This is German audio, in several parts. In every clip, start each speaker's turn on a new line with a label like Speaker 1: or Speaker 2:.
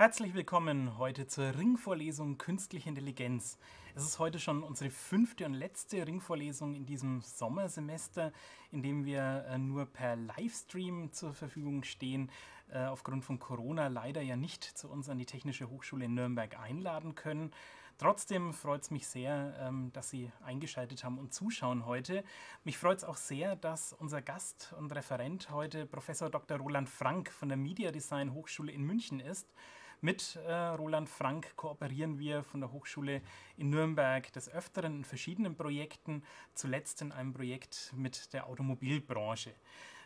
Speaker 1: Herzlich willkommen heute zur Ringvorlesung Künstliche Intelligenz. Es ist heute schon unsere fünfte und letzte Ringvorlesung in diesem Sommersemester, in dem wir äh, nur per Livestream zur Verfügung stehen, äh, aufgrund von Corona leider ja nicht zu uns an die Technische Hochschule in Nürnberg einladen können. Trotzdem freut es mich sehr, ähm, dass Sie eingeschaltet haben und zuschauen heute. Mich freut es auch sehr, dass unser Gast und Referent heute Professor Dr. Roland Frank von der Media Design Hochschule in München ist. Mit äh, Roland Frank kooperieren wir von der Hochschule in Nürnberg des Öfteren in verschiedenen Projekten, zuletzt in einem Projekt mit der Automobilbranche.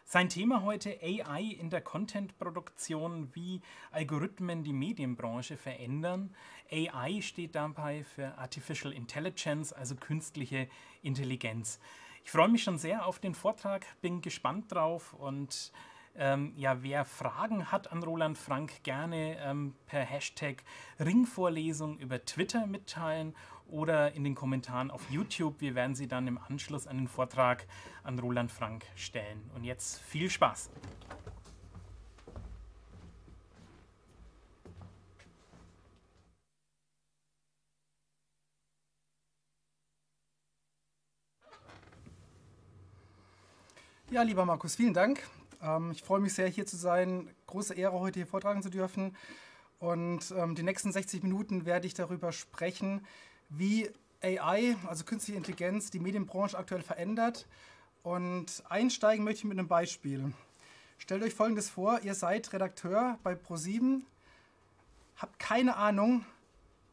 Speaker 1: Sein Thema heute AI in der Content-Produktion, wie Algorithmen die Medienbranche verändern. AI steht dabei für Artificial Intelligence, also künstliche Intelligenz. Ich freue mich schon sehr auf den Vortrag, bin gespannt drauf und ähm, ja, wer Fragen hat an Roland Frank, gerne ähm, per Hashtag Ringvorlesung über Twitter mitteilen oder in den Kommentaren auf YouTube. Wir werden sie dann im Anschluss an den Vortrag an Roland Frank stellen. Und jetzt viel Spaß!
Speaker 2: Ja, lieber Markus, vielen Dank. Ähm, ich freue mich sehr, hier zu sein. Große Ehre, heute hier vortragen zu dürfen. Und ähm, die nächsten 60 Minuten werde ich darüber sprechen, wie AI, also künstliche Intelligenz, die Medienbranche aktuell verändert. Und einsteigen möchte ich mit einem Beispiel. Stellt euch Folgendes vor, ihr seid Redakteur bei ProSieben, habt keine Ahnung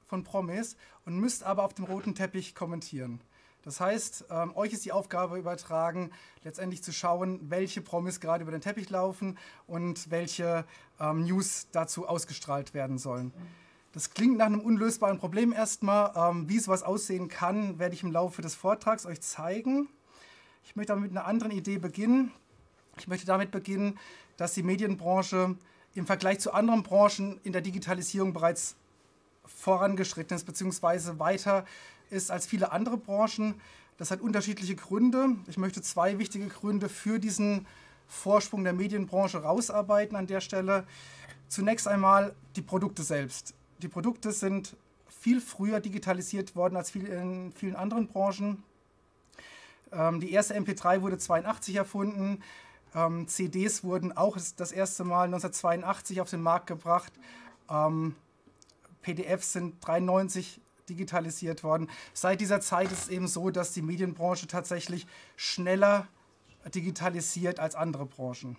Speaker 2: von Promis und müsst aber auf dem roten Teppich kommentieren. Das heißt, ähm, euch ist die Aufgabe übertragen, letztendlich zu schauen, welche Promis gerade über den Teppich laufen und welche ähm, News dazu ausgestrahlt werden sollen. Das klingt nach einem unlösbaren Problem erstmal. Ähm, wie sowas aussehen kann, werde ich im Laufe des Vortrags euch zeigen. Ich möchte aber mit einer anderen Idee beginnen. Ich möchte damit beginnen, dass die Medienbranche im Vergleich zu anderen Branchen in der Digitalisierung bereits vorangeschritten ist, beziehungsweise weiter ist als viele andere Branchen. Das hat unterschiedliche Gründe. Ich möchte zwei wichtige Gründe für diesen Vorsprung der Medienbranche rausarbeiten an der Stelle. Zunächst einmal die Produkte selbst. Die Produkte sind viel früher digitalisiert worden als in vielen anderen Branchen. Ähm, die erste MP3 wurde 82 erfunden. Ähm, CDs wurden auch das erste Mal 1982 auf den Markt gebracht. Ähm, PDFs sind 93 digitalisiert worden. Seit dieser Zeit ist es eben so, dass die Medienbranche tatsächlich schneller digitalisiert als andere Branchen.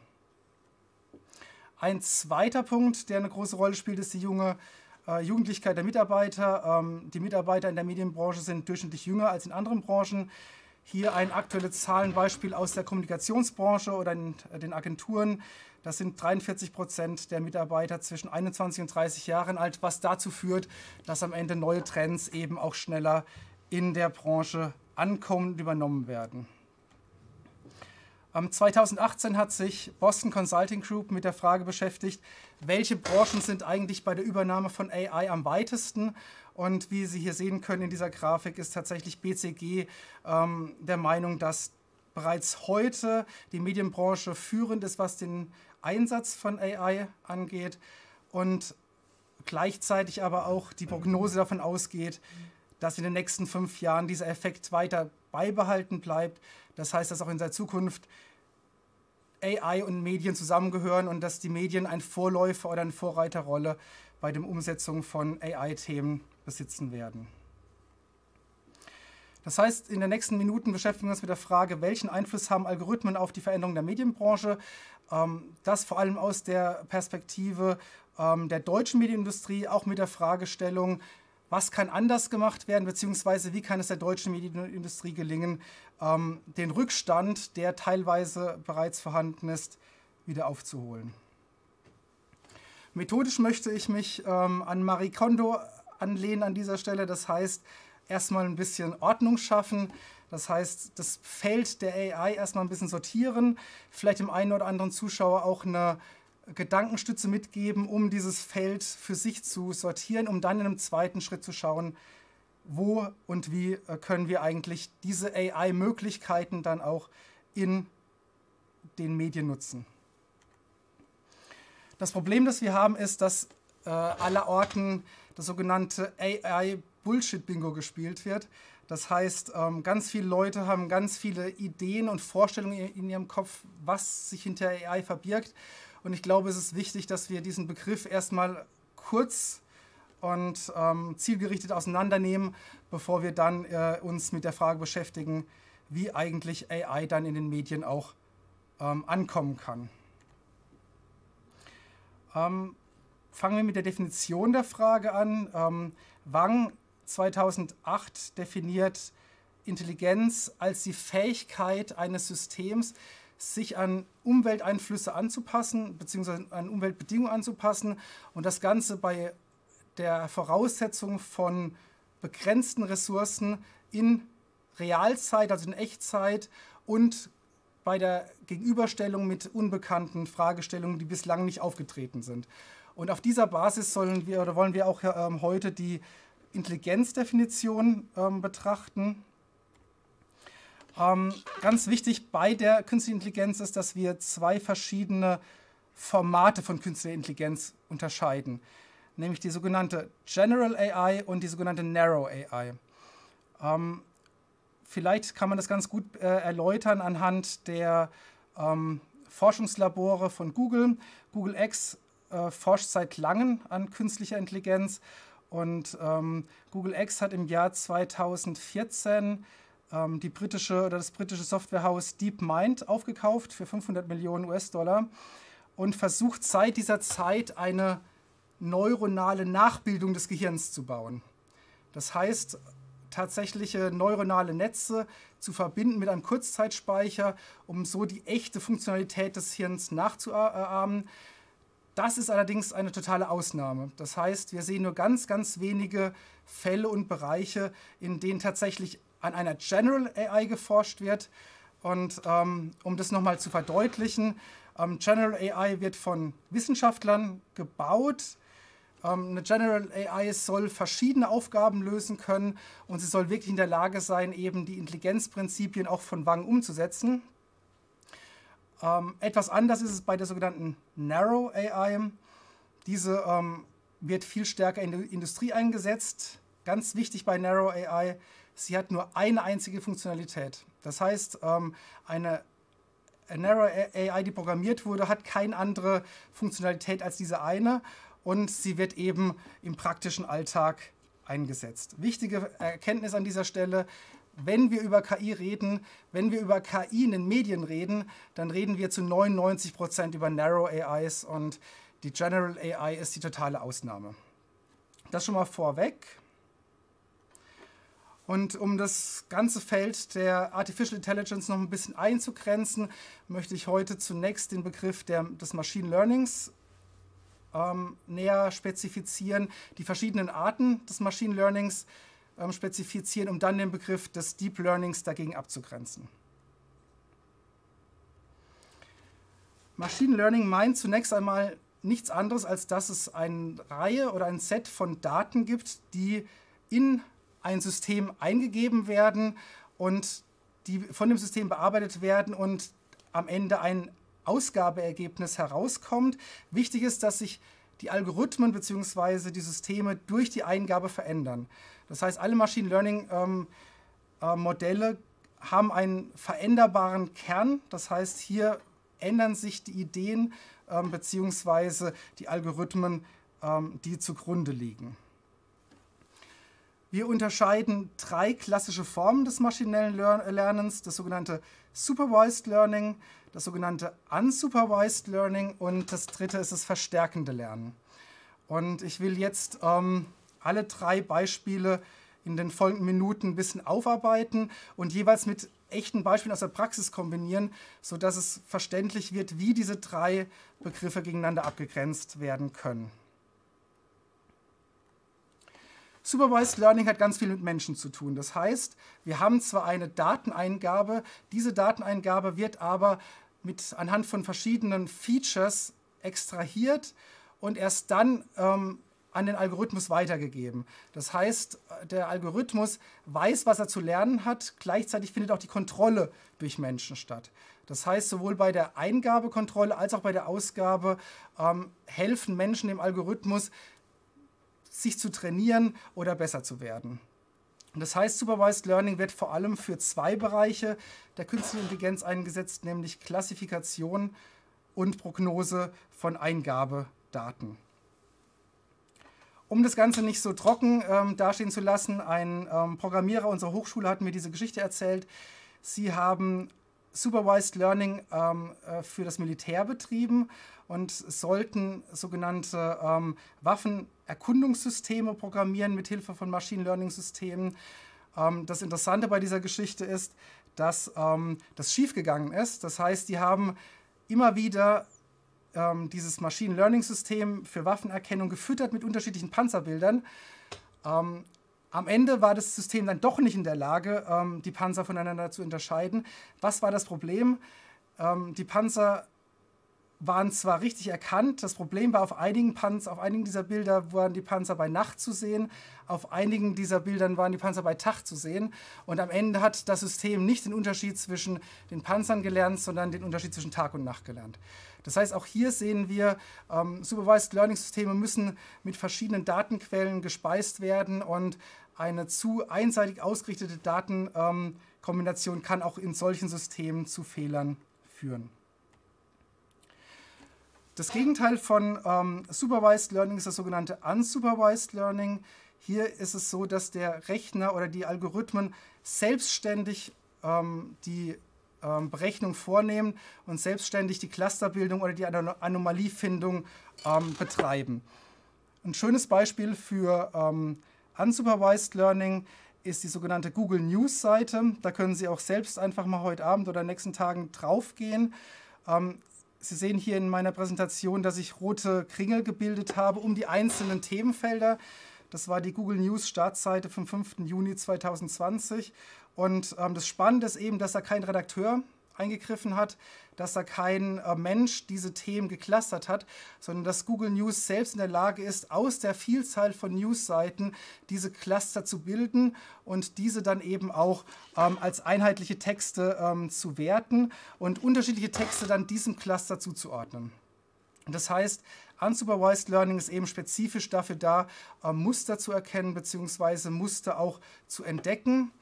Speaker 2: Ein zweiter Punkt, der eine große Rolle spielt, ist die junge äh, Jugendlichkeit der Mitarbeiter. Ähm, die Mitarbeiter in der Medienbranche sind durchschnittlich jünger als in anderen Branchen. Hier ein aktuelles Zahlenbeispiel aus der Kommunikationsbranche oder in äh, den Agenturen. Das sind 43 Prozent der Mitarbeiter zwischen 21 und 30 Jahren alt, was dazu führt, dass am Ende neue Trends eben auch schneller in der Branche ankommen und übernommen werden. 2018 hat sich Boston Consulting Group mit der Frage beschäftigt, welche Branchen sind eigentlich bei der Übernahme von AI am weitesten. Und wie Sie hier sehen können in dieser Grafik, ist tatsächlich BCG ähm, der Meinung, dass bereits heute die Medienbranche führend ist, was den Einsatz von AI angeht und gleichzeitig aber auch die Prognose davon ausgeht, dass in den nächsten fünf Jahren dieser Effekt weiter beibehalten bleibt. Das heißt, dass auch in der Zukunft AI und Medien zusammengehören und dass die Medien ein Vorläufer oder eine Vorreiterrolle bei der Umsetzung von AI-Themen besitzen werden. Das heißt, in den nächsten Minuten beschäftigen wir uns mit der Frage, welchen Einfluss haben Algorithmen auf die Veränderung der Medienbranche, ähm, das vor allem aus der Perspektive ähm, der deutschen Medienindustrie, auch mit der Fragestellung, was kann anders gemacht werden, beziehungsweise wie kann es der deutschen Medienindustrie gelingen, ähm, den Rückstand, der teilweise bereits vorhanden ist, wieder aufzuholen. Methodisch möchte ich mich an Marie Kondo anlehnen an dieser Stelle. Das heißt, erstmal ein bisschen Ordnung schaffen, das heißt, das Feld der AI erstmal ein bisschen sortieren, vielleicht dem einen oder anderen Zuschauer auch eine Gedankenstütze mitgeben, um dieses Feld für sich zu sortieren, um dann in einem zweiten Schritt zu schauen, wo und wie äh, können wir eigentlich diese AI-Möglichkeiten dann auch in den Medien nutzen. Das Problem, das wir haben, ist, dass äh, aller Orten das sogenannte AI Bullshit Bingo gespielt wird. Das heißt, ähm, ganz viele Leute haben ganz viele Ideen und Vorstellungen in ihrem Kopf, was sich hinter AI verbirgt. Und ich glaube, es ist wichtig, dass wir diesen Begriff erstmal kurz und ähm, zielgerichtet auseinandernehmen, bevor wir dann äh, uns mit der Frage beschäftigen, wie eigentlich AI dann in den Medien auch ähm, ankommen kann. Ähm, fangen wir mit der Definition der Frage an. Ähm, Wang 2008 definiert Intelligenz als die Fähigkeit eines Systems, sich an Umwelteinflüsse anzupassen, beziehungsweise an Umweltbedingungen anzupassen und das Ganze bei der Voraussetzung von begrenzten Ressourcen in Realzeit, also in Echtzeit und bei der Gegenüberstellung mit unbekannten Fragestellungen, die bislang nicht aufgetreten sind. Und auf dieser Basis sollen wir oder wollen wir auch ähm, heute die Intelligenzdefinition ähm, betrachten. Ähm, ganz wichtig bei der künstlichen Intelligenz ist, dass wir zwei verschiedene Formate von künstlicher Intelligenz unterscheiden, nämlich die sogenannte General AI und die sogenannte Narrow AI. Ähm, vielleicht kann man das ganz gut äh, erläutern anhand der ähm, Forschungslabore von Google. Google X äh, forscht seit langem an künstlicher Intelligenz und ähm, Google X hat im Jahr 2014 ähm, die britische oder das britische Softwarehaus DeepMind aufgekauft für 500 Millionen US-Dollar und versucht seit dieser Zeit eine neuronale Nachbildung des Gehirns zu bauen. Das heißt, tatsächliche neuronale Netze zu verbinden mit einem Kurzzeitspeicher, um so die echte Funktionalität des Hirns nachzuahmen. Das ist allerdings eine totale Ausnahme. Das heißt, wir sehen nur ganz, ganz wenige Fälle und Bereiche, in denen tatsächlich an einer General AI geforscht wird. Und ähm, um das nochmal zu verdeutlichen, ähm, General AI wird von Wissenschaftlern gebaut. Ähm, eine General AI soll verschiedene Aufgaben lösen können und sie soll wirklich in der Lage sein, eben die Intelligenzprinzipien auch von Wang umzusetzen. Ähm, etwas anders ist es bei der sogenannten Narrow AI. Diese ähm, wird viel stärker in der Industrie eingesetzt. Ganz wichtig bei Narrow AI, sie hat nur eine einzige Funktionalität. Das heißt, ähm, eine Narrow AI, die programmiert wurde, hat keine andere Funktionalität als diese eine und sie wird eben im praktischen Alltag eingesetzt. Wichtige Erkenntnis an dieser Stelle, wenn wir über KI reden, wenn wir über KI in den Medien reden, dann reden wir zu 99 Prozent über Narrow AIs und die General AI ist die totale Ausnahme. Das schon mal vorweg. Und um das ganze Feld der Artificial Intelligence noch ein bisschen einzugrenzen, möchte ich heute zunächst den Begriff der, des Machine Learnings ähm, näher spezifizieren, die verschiedenen Arten des Machine Learnings ähm, spezifizieren, um dann den Begriff des Deep Learnings dagegen abzugrenzen. Machine Learning meint zunächst einmal nichts anderes, als dass es eine Reihe oder ein Set von Daten gibt, die in ein System eingegeben werden und die von dem System bearbeitet werden und am Ende ein Ausgabeergebnis herauskommt. Wichtig ist, dass sich die Algorithmen bzw. die Systeme durch die Eingabe verändern. Das heißt, alle Machine Learning ähm, äh, Modelle haben einen veränderbaren Kern. Das heißt, hier ändern sich die Ideen ähm, bzw. die Algorithmen, ähm, die zugrunde liegen. Wir unterscheiden drei klassische Formen des maschinellen Lernens, das sogenannte Supervised Learning, das sogenannte Unsupervised Learning und das dritte ist das verstärkende Lernen. Und ich will jetzt ähm, alle drei Beispiele in den folgenden Minuten ein bisschen aufarbeiten und jeweils mit echten Beispielen aus der Praxis kombinieren, sodass es verständlich wird, wie diese drei Begriffe gegeneinander abgegrenzt werden können. Supervised Learning hat ganz viel mit Menschen zu tun. Das heißt, wir haben zwar eine Dateneingabe, diese Dateneingabe wird aber mit anhand von verschiedenen Features extrahiert und erst dann ähm, an den Algorithmus weitergegeben. Das heißt, der Algorithmus weiß, was er zu lernen hat, gleichzeitig findet auch die Kontrolle durch Menschen statt. Das heißt, sowohl bei der Eingabekontrolle als auch bei der Ausgabe ähm, helfen Menschen dem Algorithmus, sich zu trainieren oder besser zu werden. Das heißt, Supervised Learning wird vor allem für zwei Bereiche der künstlichen Intelligenz eingesetzt, nämlich Klassifikation und Prognose von Eingabedaten. Um das Ganze nicht so trocken ähm, dastehen zu lassen, ein ähm, Programmierer unserer Hochschule hat mir diese Geschichte erzählt. Sie haben Supervised Learning ähm, äh, für das Militär betrieben und sollten sogenannte ähm, Waffenerkundungssysteme programmieren mit Hilfe von Machine Learning Systemen. Ähm, das Interessante bei dieser Geschichte ist, dass ähm, das schiefgegangen ist. Das heißt, die haben immer wieder ähm, dieses Machine Learning System für Waffenerkennung gefüttert mit unterschiedlichen Panzerbildern. Ähm, am Ende war das System dann doch nicht in der Lage, ähm, die Panzer voneinander zu unterscheiden. Was war das Problem? Ähm, die Panzer waren zwar richtig erkannt, das Problem war auf einigen Panzer, auf einigen dieser Bilder waren die Panzer bei Nacht zu sehen, auf einigen dieser Bildern waren die Panzer bei Tag zu sehen und am Ende hat das System nicht den Unterschied zwischen den Panzern gelernt, sondern den Unterschied zwischen Tag und Nacht gelernt. Das heißt, auch hier sehen wir, ähm, Supervised Learning Systeme müssen mit verschiedenen Datenquellen gespeist werden und eine zu einseitig ausgerichtete Datenkombination ähm, kann auch in solchen Systemen zu Fehlern führen. Das Gegenteil von ähm, Supervised Learning ist das sogenannte Unsupervised Learning. Hier ist es so, dass der Rechner oder die Algorithmen selbstständig ähm, die ähm, Berechnung vornehmen und selbstständig die Clusterbildung oder die Anomaliefindung ähm, betreiben. Ein schönes Beispiel für ähm, Unsupervised Learning ist die sogenannte Google News Seite. Da können Sie auch selbst einfach mal heute Abend oder nächsten Tagen draufgehen. Ähm, Sie sehen hier in meiner Präsentation, dass ich rote Kringel gebildet habe um die einzelnen Themenfelder. Das war die Google News Startseite vom 5. Juni 2020. Und ähm, das Spannende ist eben, dass da kein Redakteur eingegriffen hat, dass da kein äh, Mensch diese Themen geclustert hat, sondern dass Google News selbst in der Lage ist, aus der Vielzahl von Newsseiten diese Cluster zu bilden und diese dann eben auch ähm, als einheitliche Texte ähm, zu werten und unterschiedliche Texte dann diesem Cluster zuzuordnen. Das heißt, Unsupervised Learning ist eben spezifisch dafür da, äh, Muster zu erkennen bzw. Muster auch zu entdecken.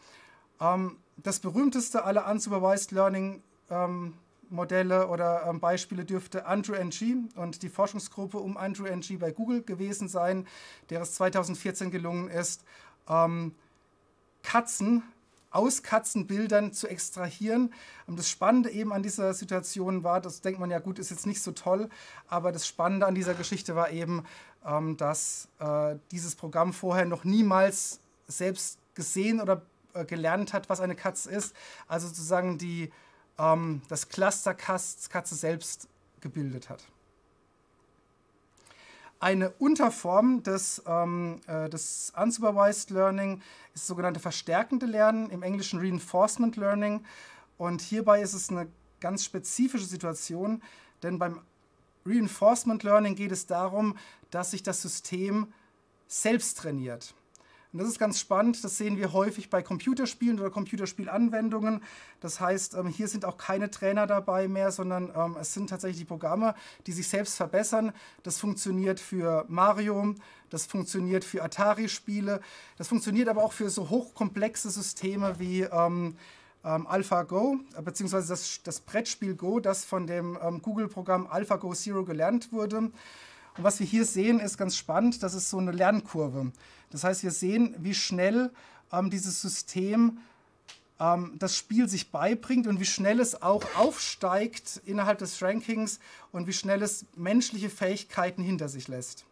Speaker 2: Ähm, das berühmteste aller Unsupervised Learning ähm, Modelle oder ähm, Beispiele dürfte Andrew NG und die Forschungsgruppe um Andrew NG bei Google gewesen sein, der es 2014 gelungen ist, ähm, Katzen aus Katzenbildern zu extrahieren. Und das Spannende eben an dieser Situation war, das denkt man ja gut, ist jetzt nicht so toll, aber das Spannende an dieser Geschichte war eben, ähm, dass äh, dieses Programm vorher noch niemals selbst gesehen oder äh, gelernt hat, was eine Katze ist. Also sozusagen die ähm, das Cluster Katze selbst gebildet hat. Eine Unterform des, ähm, äh, des Unsupervised Learning ist das sogenannte verstärkende Lernen, im Englischen Reinforcement Learning. Und hierbei ist es eine ganz spezifische Situation, denn beim Reinforcement Learning geht es darum, dass sich das System selbst trainiert. Und das ist ganz spannend, das sehen wir häufig bei Computerspielen oder Computerspielanwendungen. Das heißt, ähm, hier sind auch keine Trainer dabei mehr, sondern ähm, es sind tatsächlich die Programme, die sich selbst verbessern. Das funktioniert für Mario, das funktioniert für Atari-Spiele, das funktioniert aber auch für so hochkomplexe Systeme wie ähm, ähm, AlphaGo, beziehungsweise das, das Brettspiel Go, das von dem ähm, Google-Programm AlphaGo Zero gelernt wurde. Und was wir hier sehen, ist ganz spannend, das ist so eine Lernkurve. Das heißt, wir sehen, wie schnell ähm, dieses System ähm, das Spiel sich beibringt und wie schnell es auch aufsteigt innerhalb des Rankings und wie schnell es menschliche Fähigkeiten hinter sich lässt.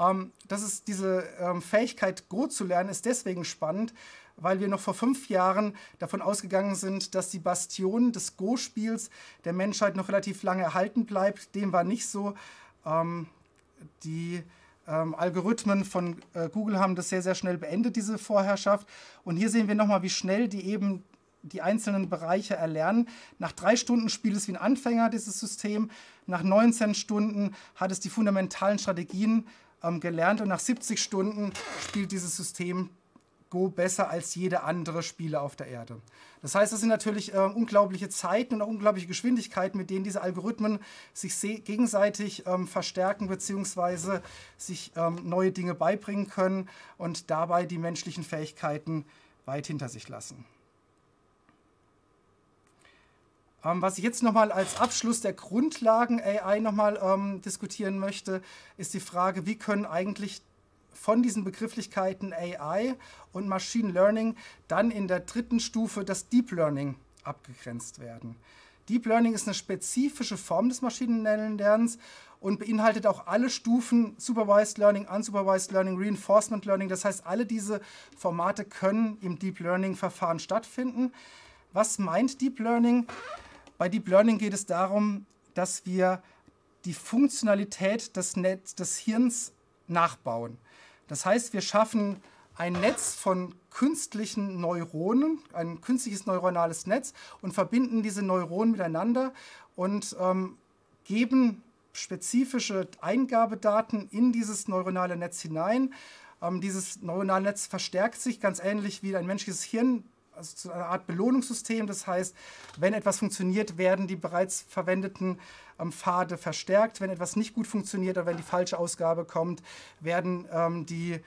Speaker 2: Ähm, das ist diese ähm, Fähigkeit, Go zu lernen, ist deswegen spannend, weil wir noch vor fünf Jahren davon ausgegangen sind, dass die Bastion des Go-Spiels der Menschheit noch relativ lange erhalten bleibt. Dem war nicht so. Ähm, die ähm, Algorithmen von äh, Google haben das sehr, sehr schnell beendet, diese Vorherrschaft. Und hier sehen wir nochmal, wie schnell die eben die einzelnen Bereiche erlernen. Nach drei Stunden spielt es wie ein Anfänger, dieses System. Nach 19 Stunden hat es die fundamentalen Strategien ähm, gelernt und nach 70 Stunden spielt dieses System Go besser als jeder andere Spieler auf der Erde. Das heißt, es sind natürlich äh, unglaubliche Zeiten und auch unglaubliche Geschwindigkeiten, mit denen diese Algorithmen sich gegenseitig ähm, verstärken bzw. sich ähm, neue Dinge beibringen können und dabei die menschlichen Fähigkeiten weit hinter sich lassen. Ähm, was ich jetzt nochmal als Abschluss der Grundlagen AI nochmal ähm, diskutieren möchte, ist die Frage, wie können eigentlich von diesen Begrifflichkeiten AI und Machine Learning dann in der dritten Stufe das Deep Learning abgegrenzt werden. Deep Learning ist eine spezifische Form des maschinellen Lernens und beinhaltet auch alle Stufen Supervised Learning, Unsupervised Learning, Reinforcement Learning. Das heißt, alle diese Formate können im Deep Learning Verfahren stattfinden. Was meint Deep Learning? Bei Deep Learning geht es darum, dass wir die Funktionalität des, Netz, des Hirns nachbauen. Das heißt, wir schaffen ein Netz von künstlichen Neuronen, ein künstliches neuronales Netz und verbinden diese Neuronen miteinander und ähm, geben spezifische Eingabedaten in dieses neuronale Netz hinein. Ähm, dieses neuronale Netz verstärkt sich ganz ähnlich wie ein menschliches Hirn also zu einer Art Belohnungssystem. Das heißt, wenn etwas funktioniert, werden die bereits verwendeten ähm, Pfade verstärkt. Wenn etwas nicht gut funktioniert oder wenn die falsche Ausgabe kommt, werden ähm, die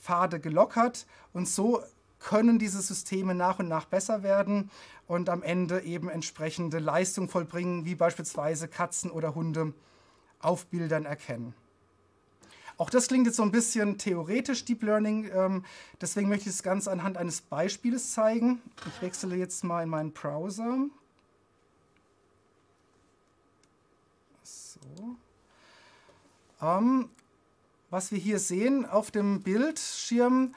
Speaker 2: Pfade gelockert. Und so können diese Systeme nach und nach besser werden und am Ende eben entsprechende Leistung vollbringen, wie beispielsweise Katzen oder Hunde auf Bildern erkennen. Auch das klingt jetzt so ein bisschen theoretisch, Deep Learning. Ähm, deswegen möchte ich es ganz anhand eines Beispieles zeigen. Ich wechsle jetzt mal in meinen Browser. Ähm, was wir hier sehen auf dem Bildschirm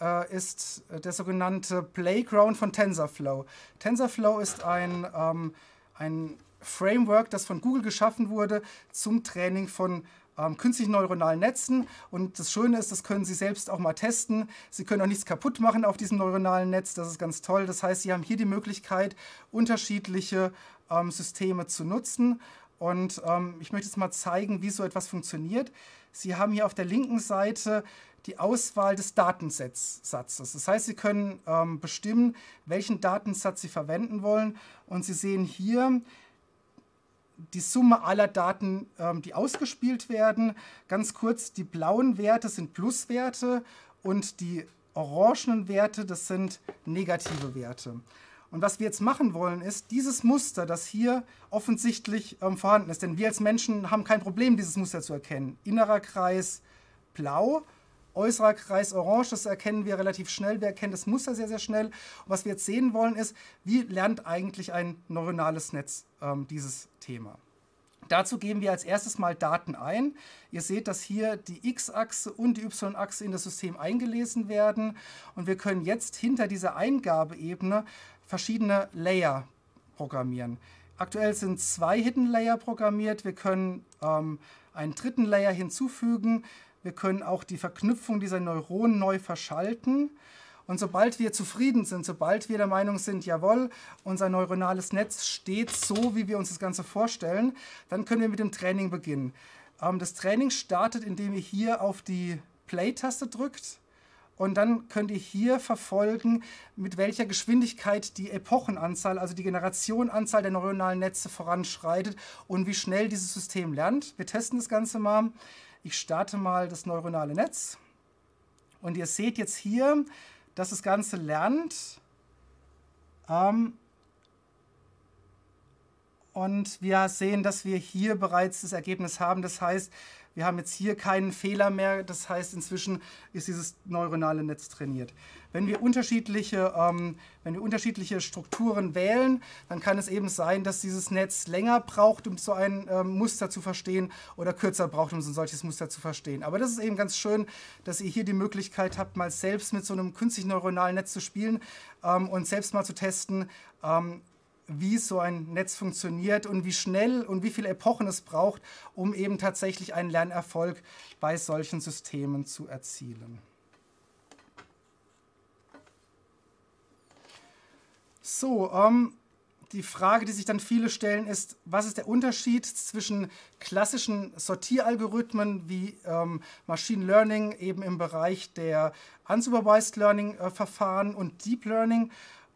Speaker 2: äh, ist der sogenannte Playground von TensorFlow. TensorFlow ist ein, ähm, ein Framework, das von Google geschaffen wurde zum Training von ähm, künstlichen neuronalen Netzen. Und das Schöne ist, das können Sie selbst auch mal testen. Sie können auch nichts kaputt machen auf diesem neuronalen Netz. Das ist ganz toll. Das heißt, Sie haben hier die Möglichkeit, unterschiedliche ähm, Systeme zu nutzen. Und ähm, ich möchte jetzt mal zeigen, wie so etwas funktioniert. Sie haben hier auf der linken Seite die Auswahl des Datensatzes. Das heißt, Sie können ähm, bestimmen, welchen Datensatz Sie verwenden wollen. Und Sie sehen hier die Summe aller Daten, ähm, die ausgespielt werden. Ganz kurz, die blauen Werte sind Pluswerte und die orangenen Werte, das sind negative Werte. Und was wir jetzt machen wollen, ist dieses Muster, das hier offensichtlich ähm, vorhanden ist, denn wir als Menschen haben kein Problem, dieses Muster zu erkennen. Innerer Kreis blau, äußerer Kreis orange, das erkennen wir relativ schnell. Wir erkennen das Muster sehr, sehr schnell. Und was wir jetzt sehen wollen, ist, wie lernt eigentlich ein neuronales Netz ähm, dieses Thema. Dazu geben wir als erstes mal Daten ein. Ihr seht, dass hier die x-Achse und die y-Achse in das System eingelesen werden. Und wir können jetzt hinter dieser Eingabeebene verschiedene Layer programmieren. Aktuell sind zwei Hidden Layer programmiert. Wir können ähm, einen dritten Layer hinzufügen. Wir können auch die Verknüpfung dieser Neuronen neu verschalten. Und sobald wir zufrieden sind, sobald wir der Meinung sind, jawohl, unser neuronales Netz steht so, wie wir uns das Ganze vorstellen, dann können wir mit dem Training beginnen. Ähm, das Training startet, indem ihr hier auf die Play-Taste drückt. Und dann könnt ihr hier verfolgen, mit welcher Geschwindigkeit die Epochenanzahl, also die Generationenanzahl der neuronalen Netze voranschreitet und wie schnell dieses System lernt. Wir testen das Ganze mal. Ich starte mal das neuronale Netz. Und ihr seht jetzt hier, dass das Ganze lernt. Ähm, und wir sehen, dass wir hier bereits das Ergebnis haben. Das heißt, wir haben jetzt hier keinen Fehler mehr. Das heißt, inzwischen ist dieses neuronale Netz trainiert. Wenn wir unterschiedliche, ähm, wenn wir unterschiedliche Strukturen wählen, dann kann es eben sein, dass dieses Netz länger braucht, um so ein ähm, Muster zu verstehen oder kürzer braucht, um so ein solches Muster zu verstehen. Aber das ist eben ganz schön, dass ihr hier die Möglichkeit habt, mal selbst mit so einem künstlichen neuronalen Netz zu spielen ähm, und selbst mal zu testen, ähm, wie so ein Netz funktioniert und wie schnell und wie viele Epochen es braucht, um eben tatsächlich einen Lernerfolg bei solchen Systemen zu erzielen. So, ähm, die Frage, die sich dann viele stellen, ist, was ist der Unterschied zwischen klassischen Sortieralgorithmen wie ähm, Machine Learning eben im Bereich der Unsupervised Learning äh, Verfahren und Deep Learning?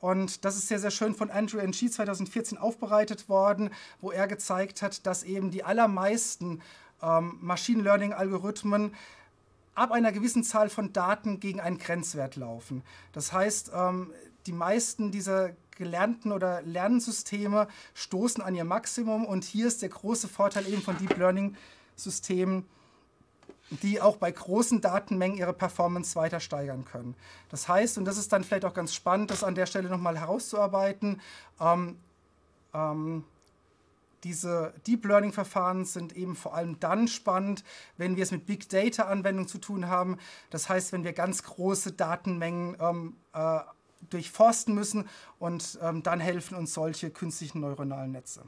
Speaker 2: Und das ist sehr, sehr schön von Andrew Ng 2014 aufbereitet worden, wo er gezeigt hat, dass eben die allermeisten ähm, Machine Learning Algorithmen ab einer gewissen Zahl von Daten gegen einen Grenzwert laufen. Das heißt, ähm, die meisten dieser gelernten oder Lernsysteme stoßen an ihr Maximum und hier ist der große Vorteil eben von Deep Learning Systemen, die auch bei großen Datenmengen ihre Performance weiter steigern können. Das heißt, und das ist dann vielleicht auch ganz spannend, das an der Stelle nochmal herauszuarbeiten, ähm, ähm, diese Deep Learning-Verfahren sind eben vor allem dann spannend, wenn wir es mit Big Data-Anwendungen zu tun haben. Das heißt, wenn wir ganz große Datenmengen ähm, äh, durchforsten müssen und ähm, dann helfen uns solche künstlichen neuronalen Netze.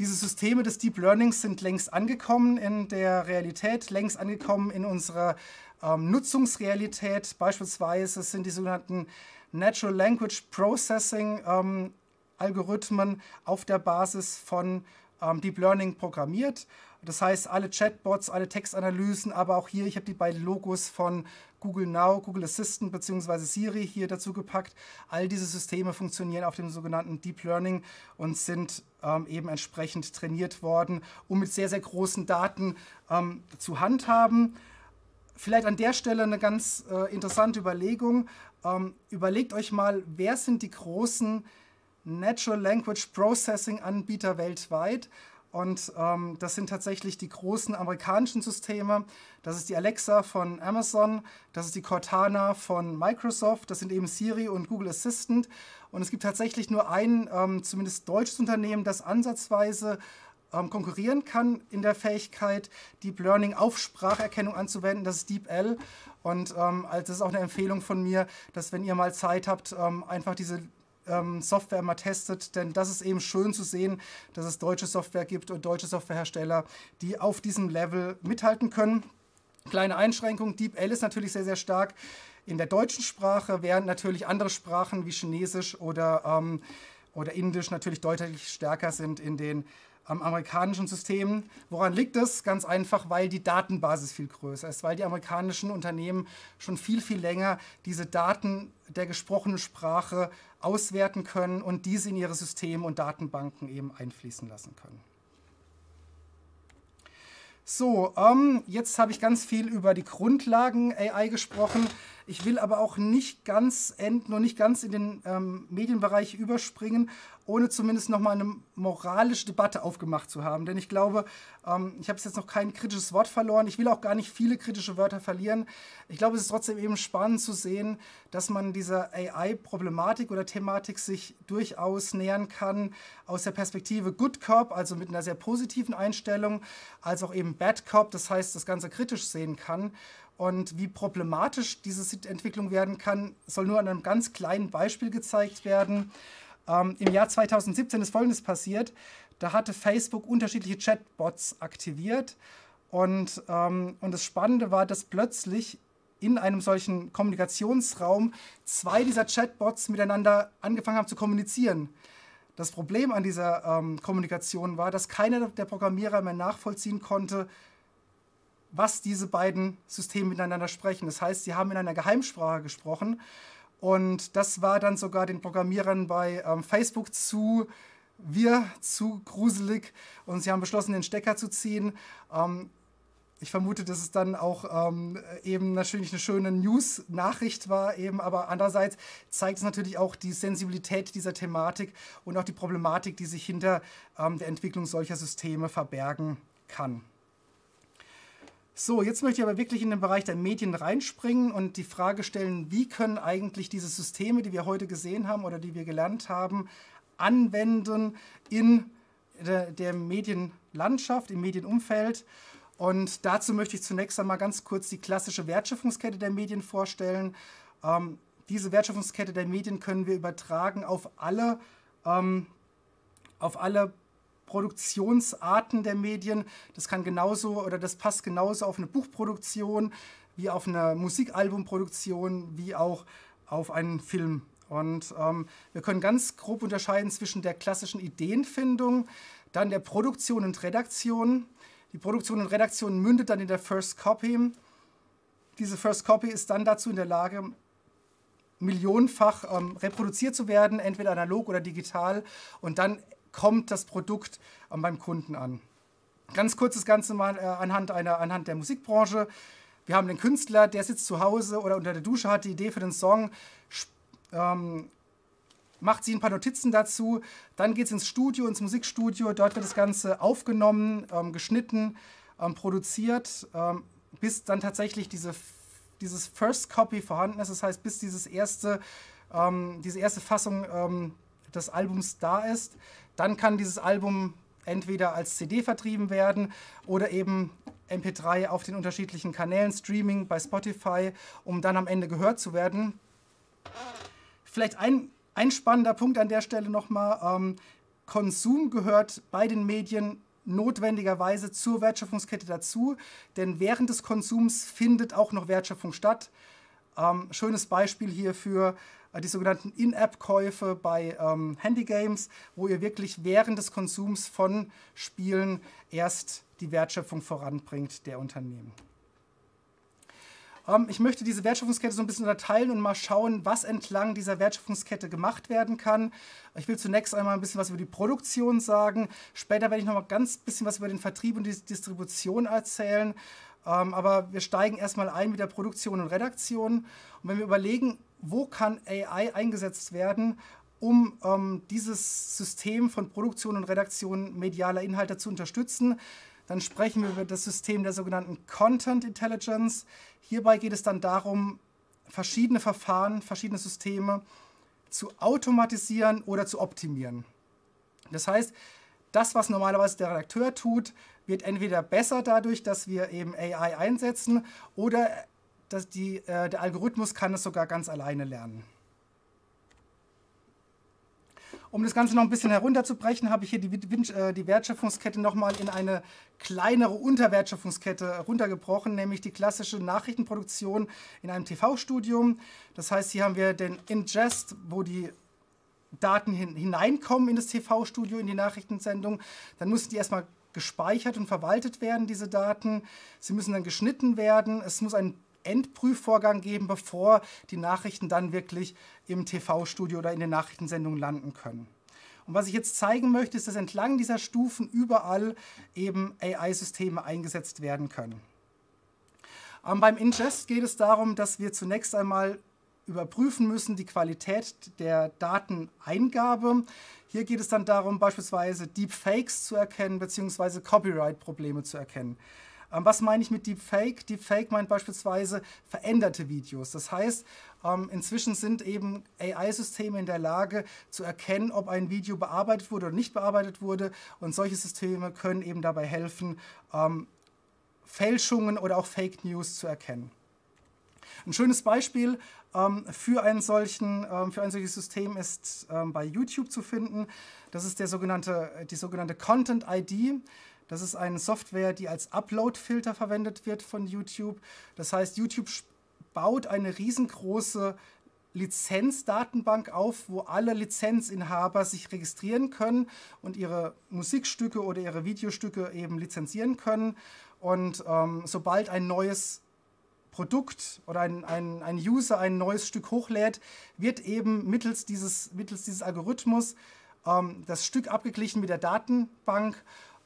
Speaker 2: Diese Systeme des Deep Learnings sind längst angekommen in der Realität, längst angekommen in unserer ähm, Nutzungsrealität. Beispielsweise sind die sogenannten Natural Language Processing ähm, Algorithmen auf der Basis von ähm, Deep Learning programmiert. Das heißt, alle Chatbots, alle Textanalysen, aber auch hier, ich habe die beiden Logos von Google Now, Google Assistant bzw. Siri hier dazu gepackt. All diese Systeme funktionieren auf dem sogenannten Deep Learning und sind ähm, eben entsprechend trainiert worden, um mit sehr, sehr großen Daten ähm, zu handhaben. Vielleicht an der Stelle eine ganz äh, interessante Überlegung. Ähm, überlegt euch mal, wer sind die großen Natural Language Processing Anbieter weltweit? Und ähm, das sind tatsächlich die großen amerikanischen Systeme. Das ist die Alexa von Amazon, das ist die Cortana von Microsoft, das sind eben Siri und Google Assistant. Und es gibt tatsächlich nur ein, ähm, zumindest deutsches Unternehmen, das ansatzweise ähm, konkurrieren kann in der Fähigkeit, Deep Learning auf Spracherkennung anzuwenden. Das ist DeepL. Und ähm, also das ist auch eine Empfehlung von mir, dass wenn ihr mal Zeit habt, ähm, einfach diese ähm, Software mal testet, denn das ist eben schön zu sehen, dass es deutsche Software gibt und deutsche Softwarehersteller, die auf diesem Level mithalten können. Kleine Einschränkung, DeepL ist natürlich sehr, sehr stark in der deutschen Sprache, während natürlich andere Sprachen wie Chinesisch oder, ähm, oder Indisch natürlich deutlich stärker sind in den am amerikanischen System. Woran liegt es? Ganz einfach, weil die Datenbasis viel größer ist, weil die amerikanischen Unternehmen schon viel, viel länger diese Daten der gesprochenen Sprache auswerten können und diese in ihre Systeme und Datenbanken eben einfließen lassen können. So, ähm, jetzt habe ich ganz viel über die Grundlagen AI gesprochen. Ich will aber auch nicht ganz enden und nicht ganz in den ähm, Medienbereich überspringen, ohne zumindest nochmal eine moralische Debatte aufgemacht zu haben. Denn ich glaube, ähm, ich habe jetzt noch kein kritisches Wort verloren. Ich will auch gar nicht viele kritische Wörter verlieren. Ich glaube, es ist trotzdem eben spannend zu sehen, dass man dieser AI-Problematik oder Thematik sich durchaus nähern kann aus der Perspektive Good Cop, also mit einer sehr positiven Einstellung, als auch eben Bad Cop, das heißt, das Ganze kritisch sehen kann. Und wie problematisch diese Entwicklung werden kann, soll nur an einem ganz kleinen Beispiel gezeigt werden. Ähm, Im Jahr 2017 ist Folgendes passiert. Da hatte Facebook unterschiedliche Chatbots aktiviert. Und, ähm, und das Spannende war, dass plötzlich in einem solchen Kommunikationsraum zwei dieser Chatbots miteinander angefangen haben zu kommunizieren. Das Problem an dieser ähm, Kommunikation war, dass keiner der Programmierer mehr nachvollziehen konnte, was diese beiden Systeme miteinander sprechen. Das heißt, sie haben in einer Geheimsprache gesprochen und das war dann sogar den Programmierern bei ähm, Facebook zu wir zu gruselig und sie haben beschlossen, den Stecker zu ziehen. Ähm, ich vermute, dass es dann auch ähm, eben natürlich eine schöne News-Nachricht war, eben, aber andererseits zeigt es natürlich auch die Sensibilität dieser Thematik und auch die Problematik, die sich hinter ähm, der Entwicklung solcher Systeme verbergen kann. So, jetzt möchte ich aber wirklich in den Bereich der Medien reinspringen und die Frage stellen, wie können eigentlich diese Systeme, die wir heute gesehen haben oder die wir gelernt haben, anwenden in der, der Medienlandschaft, im Medienumfeld. Und dazu möchte ich zunächst einmal ganz kurz die klassische Wertschöpfungskette der Medien vorstellen. Ähm, diese Wertschöpfungskette der Medien können wir übertragen auf alle, ähm, auf alle Produktionsarten der Medien. Das kann genauso oder das passt genauso auf eine Buchproduktion wie auf eine Musikalbumproduktion wie auch auf einen Film Und ähm, wir können ganz grob unterscheiden zwischen der klassischen Ideenfindung, dann der Produktion und Redaktion. Die Produktion und Redaktion mündet dann in der First Copy. Diese First Copy ist dann dazu in der Lage, millionenfach ähm, reproduziert zu werden, entweder analog oder digital. Und dann kommt das Produkt ähm, beim Kunden an. Ganz kurz das Ganze mal äh, anhand, einer, anhand der Musikbranche. Wir haben den Künstler, der sitzt zu Hause oder unter der Dusche, hat die Idee für den Song, ähm, macht sie ein paar Notizen dazu, dann geht es ins Studio, ins Musikstudio, dort wird das Ganze aufgenommen, ähm, geschnitten, ähm, produziert, ähm, bis dann tatsächlich diese, dieses First Copy vorhanden ist, das heißt, bis dieses erste, ähm, diese erste Fassung des Albums da ist. Dann kann dieses Album entweder als CD vertrieben werden oder eben MP3 auf den unterschiedlichen Kanälen, Streaming bei Spotify, um dann am Ende gehört zu werden. Vielleicht ein, ein spannender Punkt an der Stelle nochmal. Ähm, Konsum gehört bei den Medien notwendigerweise zur Wertschöpfungskette dazu, denn während des Konsums findet auch noch Wertschöpfung statt. Ähm, schönes Beispiel hierfür die sogenannten In-App-Käufe bei ähm, Handygames, wo ihr wirklich während des Konsums von Spielen erst die Wertschöpfung voranbringt der Unternehmen. Ähm, ich möchte diese Wertschöpfungskette so ein bisschen unterteilen und mal schauen, was entlang dieser Wertschöpfungskette gemacht werden kann. Ich will zunächst einmal ein bisschen was über die Produktion sagen. Später werde ich noch mal ganz bisschen was über den Vertrieb und die Distribution erzählen. Ähm, aber wir steigen erstmal ein mit der Produktion und Redaktion. Und wenn wir überlegen, wo kann AI eingesetzt werden, um ähm, dieses System von Produktion und Redaktion medialer Inhalte zu unterstützen, dann sprechen wir über das System der sogenannten Content Intelligence. Hierbei geht es dann darum, verschiedene Verfahren, verschiedene Systeme zu automatisieren oder zu optimieren. Das heißt, das, was normalerweise der Redakteur tut, wird entweder besser dadurch, dass wir eben AI einsetzen oder dass die, äh, der Algorithmus kann es sogar ganz alleine lernen. Um das Ganze noch ein bisschen herunterzubrechen, habe ich hier die, äh, die Wertschöpfungskette nochmal in eine kleinere Unterwertschöpfungskette runtergebrochen, nämlich die klassische Nachrichtenproduktion in einem TV-Studium. Das heißt, hier haben wir den Ingest, wo die Daten hin, hineinkommen in das TV-Studio, in die Nachrichtensendung. Dann müssen die erstmal gespeichert und verwaltet werden, diese Daten. Sie müssen dann geschnitten werden. Es muss ein Endprüfvorgang geben, bevor die Nachrichten dann wirklich im TV-Studio oder in den Nachrichtensendungen landen können. Und was ich jetzt zeigen möchte, ist, dass entlang dieser Stufen überall eben AI-Systeme eingesetzt werden können. Ähm, beim Ingest geht es darum, dass wir zunächst einmal überprüfen müssen die Qualität der Dateneingabe. Hier geht es dann darum, beispielsweise Deepfakes zu erkennen bzw. Copyright-Probleme zu erkennen. Ähm, was meine ich mit Deepfake? Deepfake meint beispielsweise veränderte Videos. Das heißt, ähm, inzwischen sind eben AI-Systeme in der Lage zu erkennen, ob ein Video bearbeitet wurde oder nicht bearbeitet wurde. Und solche Systeme können eben dabei helfen, ähm, Fälschungen oder auch Fake News zu erkennen. Ein schönes Beispiel ähm, für, einen solchen, ähm, für ein solches System ist ähm, bei YouTube zu finden. Das ist der sogenannte, die sogenannte Content ID. Das ist eine Software, die als Upload-Filter verwendet wird von YouTube. Das heißt, YouTube baut eine riesengroße Lizenzdatenbank auf, wo alle Lizenzinhaber sich registrieren können und ihre Musikstücke oder ihre Videostücke eben lizenzieren können. Und ähm, sobald ein neues Produkt oder ein, ein, ein User ein neues Stück hochlädt, wird eben mittels dieses, mittels dieses Algorithmus ähm, das Stück abgeglichen mit der Datenbank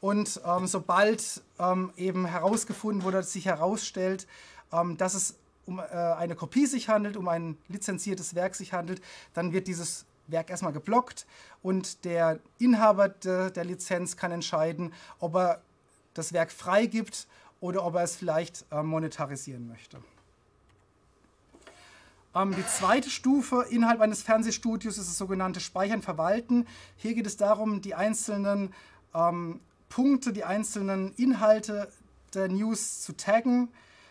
Speaker 2: und ähm, sobald ähm, eben herausgefunden wurde, dass sich herausstellt, ähm, dass es um äh, eine Kopie sich handelt, um ein lizenziertes Werk sich handelt, dann wird dieses Werk erstmal geblockt und der Inhaber de, der Lizenz kann entscheiden, ob er das Werk freigibt oder ob er es vielleicht äh, monetarisieren möchte. Ähm, die zweite Stufe innerhalb eines Fernsehstudios ist das sogenannte Speichern, Verwalten. Hier geht es darum, die einzelnen ähm, Punkte, die einzelnen Inhalte der News zu taggen.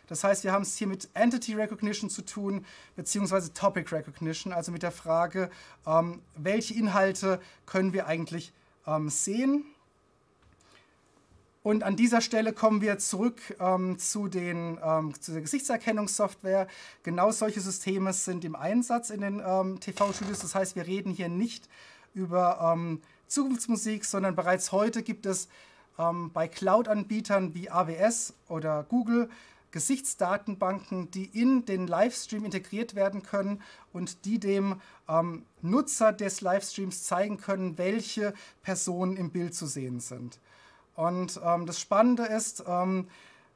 Speaker 2: Das heißt, wir haben es hier mit Entity Recognition zu tun, beziehungsweise Topic Recognition, also mit der Frage, ähm, welche Inhalte können wir eigentlich ähm, sehen. Und an dieser Stelle kommen wir zurück ähm, zu, den, ähm, zu der Gesichtserkennungssoftware. Genau solche Systeme sind im Einsatz in den ähm, TV-Studios. Das heißt, wir reden hier nicht über ähm, Zukunftsmusik, sondern bereits heute gibt es ähm, bei Cloud-Anbietern wie AWS oder Google Gesichtsdatenbanken, die in den Livestream integriert werden können und die dem ähm, Nutzer des Livestreams zeigen können, welche Personen im Bild zu sehen sind. Und ähm, das Spannende ist, ähm,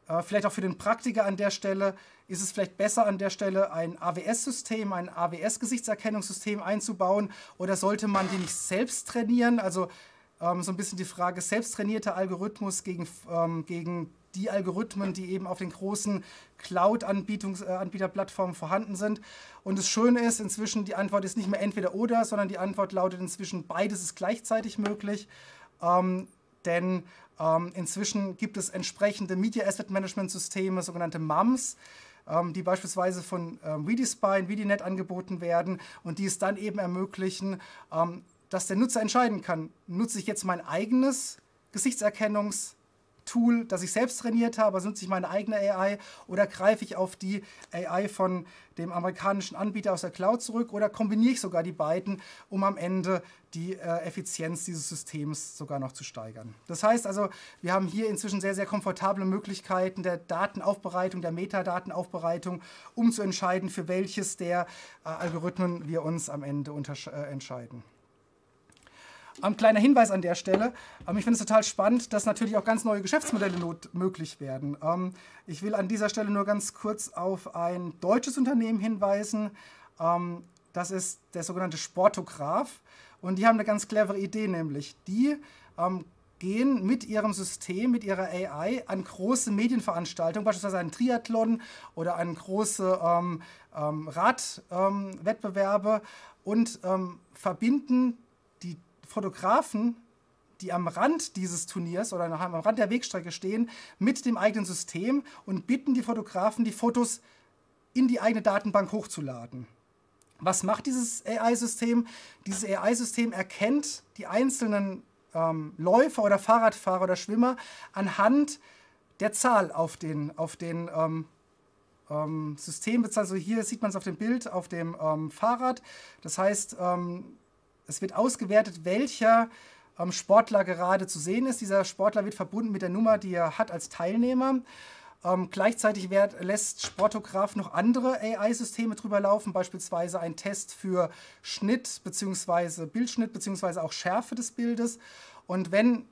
Speaker 2: äh, vielleicht auch für den Praktiker an der Stelle, ist es vielleicht besser an der Stelle ein AWS-System, ein AWS-Gesichtserkennungssystem einzubauen oder sollte man die nicht selbst trainieren? Also ähm, so ein bisschen die Frage, selbsttrainierter Algorithmus gegen, ähm, gegen die Algorithmen, die eben auf den großen Cloud-Anbieterplattformen äh, vorhanden sind. Und das Schöne ist inzwischen, die Antwort ist nicht mehr entweder oder, sondern die Antwort lautet inzwischen, beides ist gleichzeitig möglich. Ähm, denn ähm, inzwischen gibt es entsprechende Media Asset Management Systeme, sogenannte MAMs, ähm, die beispielsweise von ähm, VDSpy VDNet angeboten werden und die es dann eben ermöglichen, ähm, dass der Nutzer entscheiden kann, nutze ich jetzt mein eigenes Gesichtserkennungs- Tool, das ich selbst trainiert habe, also nutze ich meine eigene AI oder greife ich auf die AI von dem amerikanischen Anbieter aus der Cloud zurück oder kombiniere ich sogar die beiden, um am Ende die äh, Effizienz dieses Systems sogar noch zu steigern. Das heißt also, wir haben hier inzwischen sehr, sehr komfortable Möglichkeiten der Datenaufbereitung, der Metadatenaufbereitung, um zu entscheiden, für welches der äh, Algorithmen wir uns am Ende äh, entscheiden. Ein kleiner Hinweis an der Stelle. Ähm, ich finde es total spannend, dass natürlich auch ganz neue Geschäftsmodelle möglich werden. Ähm, ich will an dieser Stelle nur ganz kurz auf ein deutsches Unternehmen hinweisen. Ähm, das ist der sogenannte Sportograph. Und die haben eine ganz clevere Idee, nämlich die gehen mit ihrem System, mit ihrer AI an große Medienveranstaltungen, beispielsweise einen Triathlon oder an große Radwettbewerbe und verbinden Fotografen, die am Rand dieses Turniers oder am Rand der Wegstrecke stehen, mit dem eigenen System und bitten die Fotografen, die Fotos in die eigene Datenbank hochzuladen. Was macht dieses AI-System? Dieses AI-System erkennt die einzelnen ähm, Läufer oder Fahrradfahrer oder Schwimmer anhand der Zahl auf den, auf den ähm, ähm, System. Also hier sieht man es auf dem Bild auf dem ähm, Fahrrad. Das heißt, ähm, es wird ausgewertet, welcher ähm, Sportler gerade zu sehen ist. Dieser Sportler wird verbunden mit der Nummer, die er hat als Teilnehmer. Ähm, gleichzeitig wird, lässt Sportograph noch andere AI-Systeme drüber laufen, beispielsweise ein Test für Schnitt bzw. Bildschnitt bzw. auch Schärfe des Bildes. Und wenn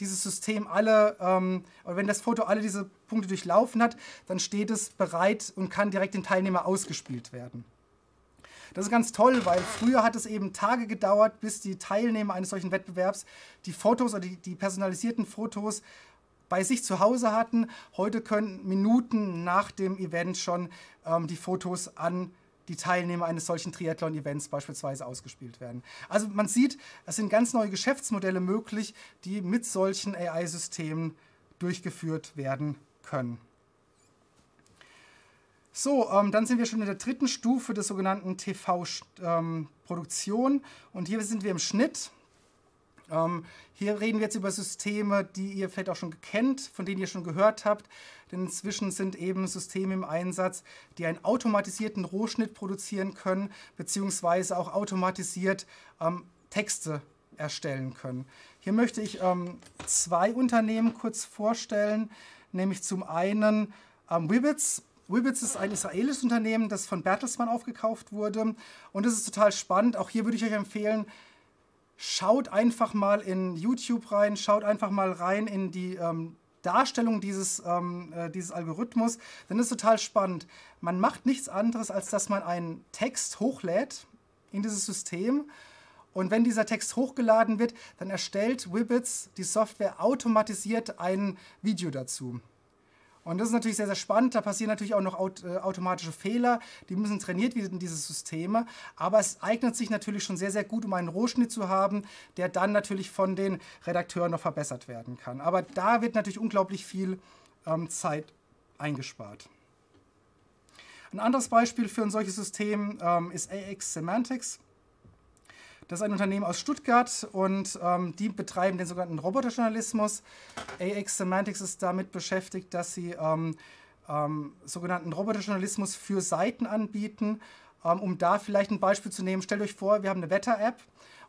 Speaker 2: dieses System alle, ähm, oder wenn das Foto alle diese Punkte durchlaufen hat, dann steht es bereit und kann direkt dem Teilnehmer ausgespielt werden. Das ist ganz toll, weil früher hat es eben Tage gedauert, bis die Teilnehmer eines solchen Wettbewerbs die Fotos oder die, die personalisierten Fotos bei sich zu Hause hatten. Heute können Minuten nach dem Event schon ähm, die Fotos an die Teilnehmer eines solchen Triathlon-Events beispielsweise ausgespielt werden. Also man sieht, es sind ganz neue Geschäftsmodelle möglich, die mit solchen AI-Systemen durchgeführt werden können. So, ähm, dann sind wir schon in der dritten Stufe der sogenannten TV-Produktion ähm, und hier sind wir im Schnitt. Ähm, hier reden wir jetzt über Systeme, die ihr vielleicht auch schon kennt, von denen ihr schon gehört habt. Denn inzwischen sind eben Systeme im Einsatz, die einen automatisierten Rohschnitt produzieren können, beziehungsweise auch automatisiert ähm, Texte erstellen können. Hier möchte ich ähm, zwei Unternehmen kurz vorstellen, nämlich zum einen ähm, Wibbits Wibbits ist ein israelisches Unternehmen, das von Bertelsmann aufgekauft wurde. Und es ist total spannend. Auch hier würde ich euch empfehlen, schaut einfach mal in YouTube rein, schaut einfach mal rein in die ähm, Darstellung dieses, ähm, äh, dieses Algorithmus. Denn es ist total spannend. Man macht nichts anderes, als dass man einen Text hochlädt in dieses System. Und wenn dieser Text hochgeladen wird, dann erstellt Wibbits, die Software, automatisiert ein Video dazu. Und das ist natürlich sehr, sehr spannend. Da passieren natürlich auch noch äh, automatische Fehler. Die müssen trainiert werden, diese Systeme. Aber es eignet sich natürlich schon sehr, sehr gut, um einen Rohschnitt zu haben, der dann natürlich von den Redakteuren noch verbessert werden kann. Aber da wird natürlich unglaublich viel ähm, Zeit eingespart. Ein anderes Beispiel für ein solches System ähm, ist AX Semantics. Das ist ein Unternehmen aus Stuttgart und ähm, die betreiben den sogenannten Roboterjournalismus. AX Semantics ist damit beschäftigt, dass sie ähm, ähm, sogenannten Roboterjournalismus für Seiten anbieten. Ähm, um da vielleicht ein Beispiel zu nehmen, stellt euch vor, wir haben eine Wetter-App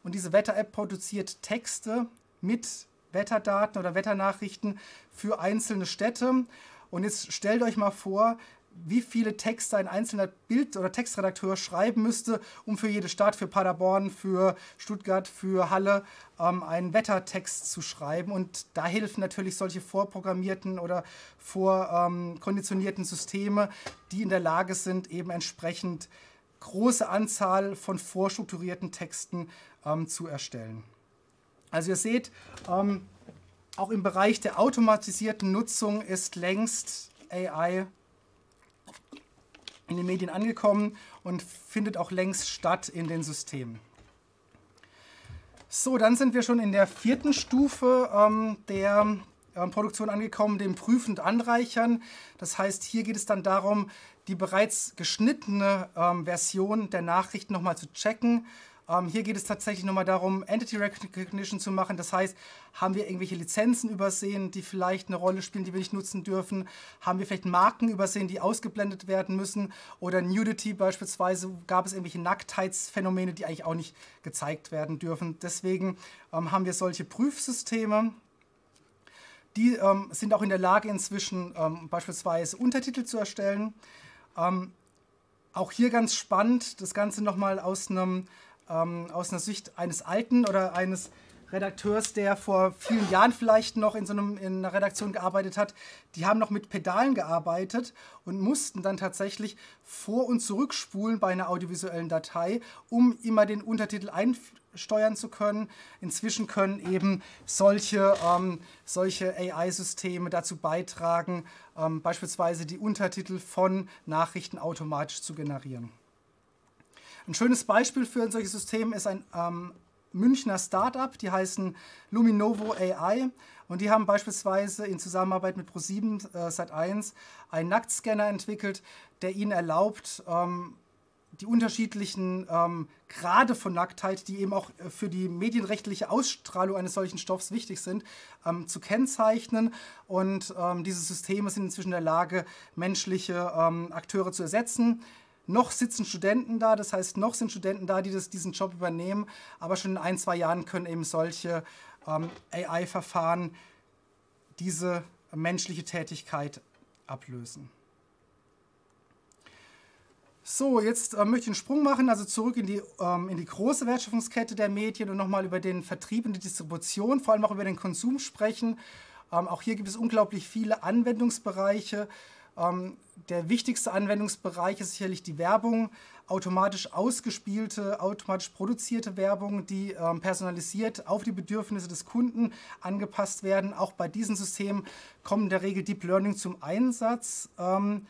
Speaker 2: und diese Wetter-App produziert Texte mit Wetterdaten oder Wetternachrichten für einzelne Städte. Und jetzt stellt euch mal vor, wie viele Texte ein einzelner Bild- oder Textredakteur schreiben müsste, um für jede Stadt, für Paderborn, für Stuttgart, für Halle ähm, einen Wettertext zu schreiben. Und da helfen natürlich solche vorprogrammierten oder vorkonditionierten ähm, Systeme, die in der Lage sind, eben entsprechend große Anzahl von vorstrukturierten Texten ähm, zu erstellen. Also ihr seht, ähm, auch im Bereich der automatisierten Nutzung ist längst AI in den Medien angekommen und findet auch längst statt in den Systemen. So, dann sind wir schon in der vierten Stufe ähm, der ähm, Produktion angekommen, dem Prüfend Anreichern. Das heißt, hier geht es dann darum, die bereits geschnittene ähm, Version der Nachrichten nochmal zu checken ähm, hier geht es tatsächlich nochmal darum, Entity Recognition zu machen. Das heißt, haben wir irgendwelche Lizenzen übersehen, die vielleicht eine Rolle spielen, die wir nicht nutzen dürfen? Haben wir vielleicht Marken übersehen, die ausgeblendet werden müssen? Oder Nudity beispielsweise, gab es irgendwelche Nacktheitsphänomene, die eigentlich auch nicht gezeigt werden dürfen? Deswegen ähm, haben wir solche Prüfsysteme. Die ähm, sind auch in der Lage, inzwischen ähm, beispielsweise Untertitel zu erstellen. Ähm, auch hier ganz spannend, das Ganze nochmal aus einem ähm, aus einer Sicht eines Alten oder eines Redakteurs, der vor vielen Jahren vielleicht noch in so einem, in einer Redaktion gearbeitet hat, die haben noch mit Pedalen gearbeitet und mussten dann tatsächlich vor- und zurückspulen bei einer audiovisuellen Datei, um immer den Untertitel einsteuern zu können. Inzwischen können eben solche, ähm, solche AI-Systeme dazu beitragen, ähm, beispielsweise die Untertitel von Nachrichten automatisch zu generieren. Ein schönes Beispiel für ein solches System ist ein ähm, Münchner Startup, die heißen Luminovo AI und die haben beispielsweise in Zusammenarbeit mit Pro7 äh, Sat1 einen Nacktscanner entwickelt, der ihnen erlaubt, ähm, die unterschiedlichen ähm, Grade von Nacktheit, die eben auch äh, für die medienrechtliche Ausstrahlung eines solchen Stoffs wichtig sind, ähm, zu kennzeichnen. Und ähm, diese Systeme sind inzwischen in der Lage, menschliche ähm, Akteure zu ersetzen. Noch sitzen Studenten da, das heißt, noch sind Studenten da, die das, diesen Job übernehmen, aber schon in ein, zwei Jahren können eben solche ähm, AI-Verfahren diese menschliche Tätigkeit ablösen. So, jetzt äh, möchte ich einen Sprung machen, also zurück in die, ähm, in die große Wertschöpfungskette der Medien und nochmal über den Vertrieb und die Distribution, vor allem auch über den Konsum sprechen. Ähm, auch hier gibt es unglaublich viele Anwendungsbereiche. Ähm, der wichtigste Anwendungsbereich ist sicherlich die Werbung, automatisch ausgespielte, automatisch produzierte Werbung, die ähm, personalisiert auf die Bedürfnisse des Kunden angepasst werden. Auch bei diesen Systemen kommt in der Regel Deep Learning zum Einsatz. Ähm,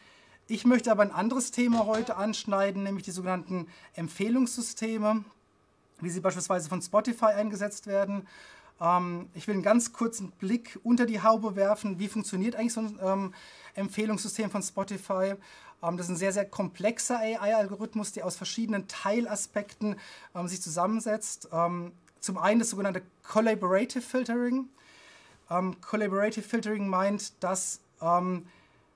Speaker 2: ich möchte aber ein anderes Thema heute anschneiden, nämlich die sogenannten Empfehlungssysteme, wie sie beispielsweise von Spotify eingesetzt werden. Ähm, ich will einen ganz kurzen Blick unter die Haube werfen. Wie funktioniert eigentlich so ein ähm, Empfehlungssystem von Spotify? Ähm, das ist ein sehr, sehr komplexer AI-Algorithmus, der aus verschiedenen Teilaspekten ähm, sich zusammensetzt. Ähm, zum einen das sogenannte Collaborative Filtering. Collaborative Filtering meint, dass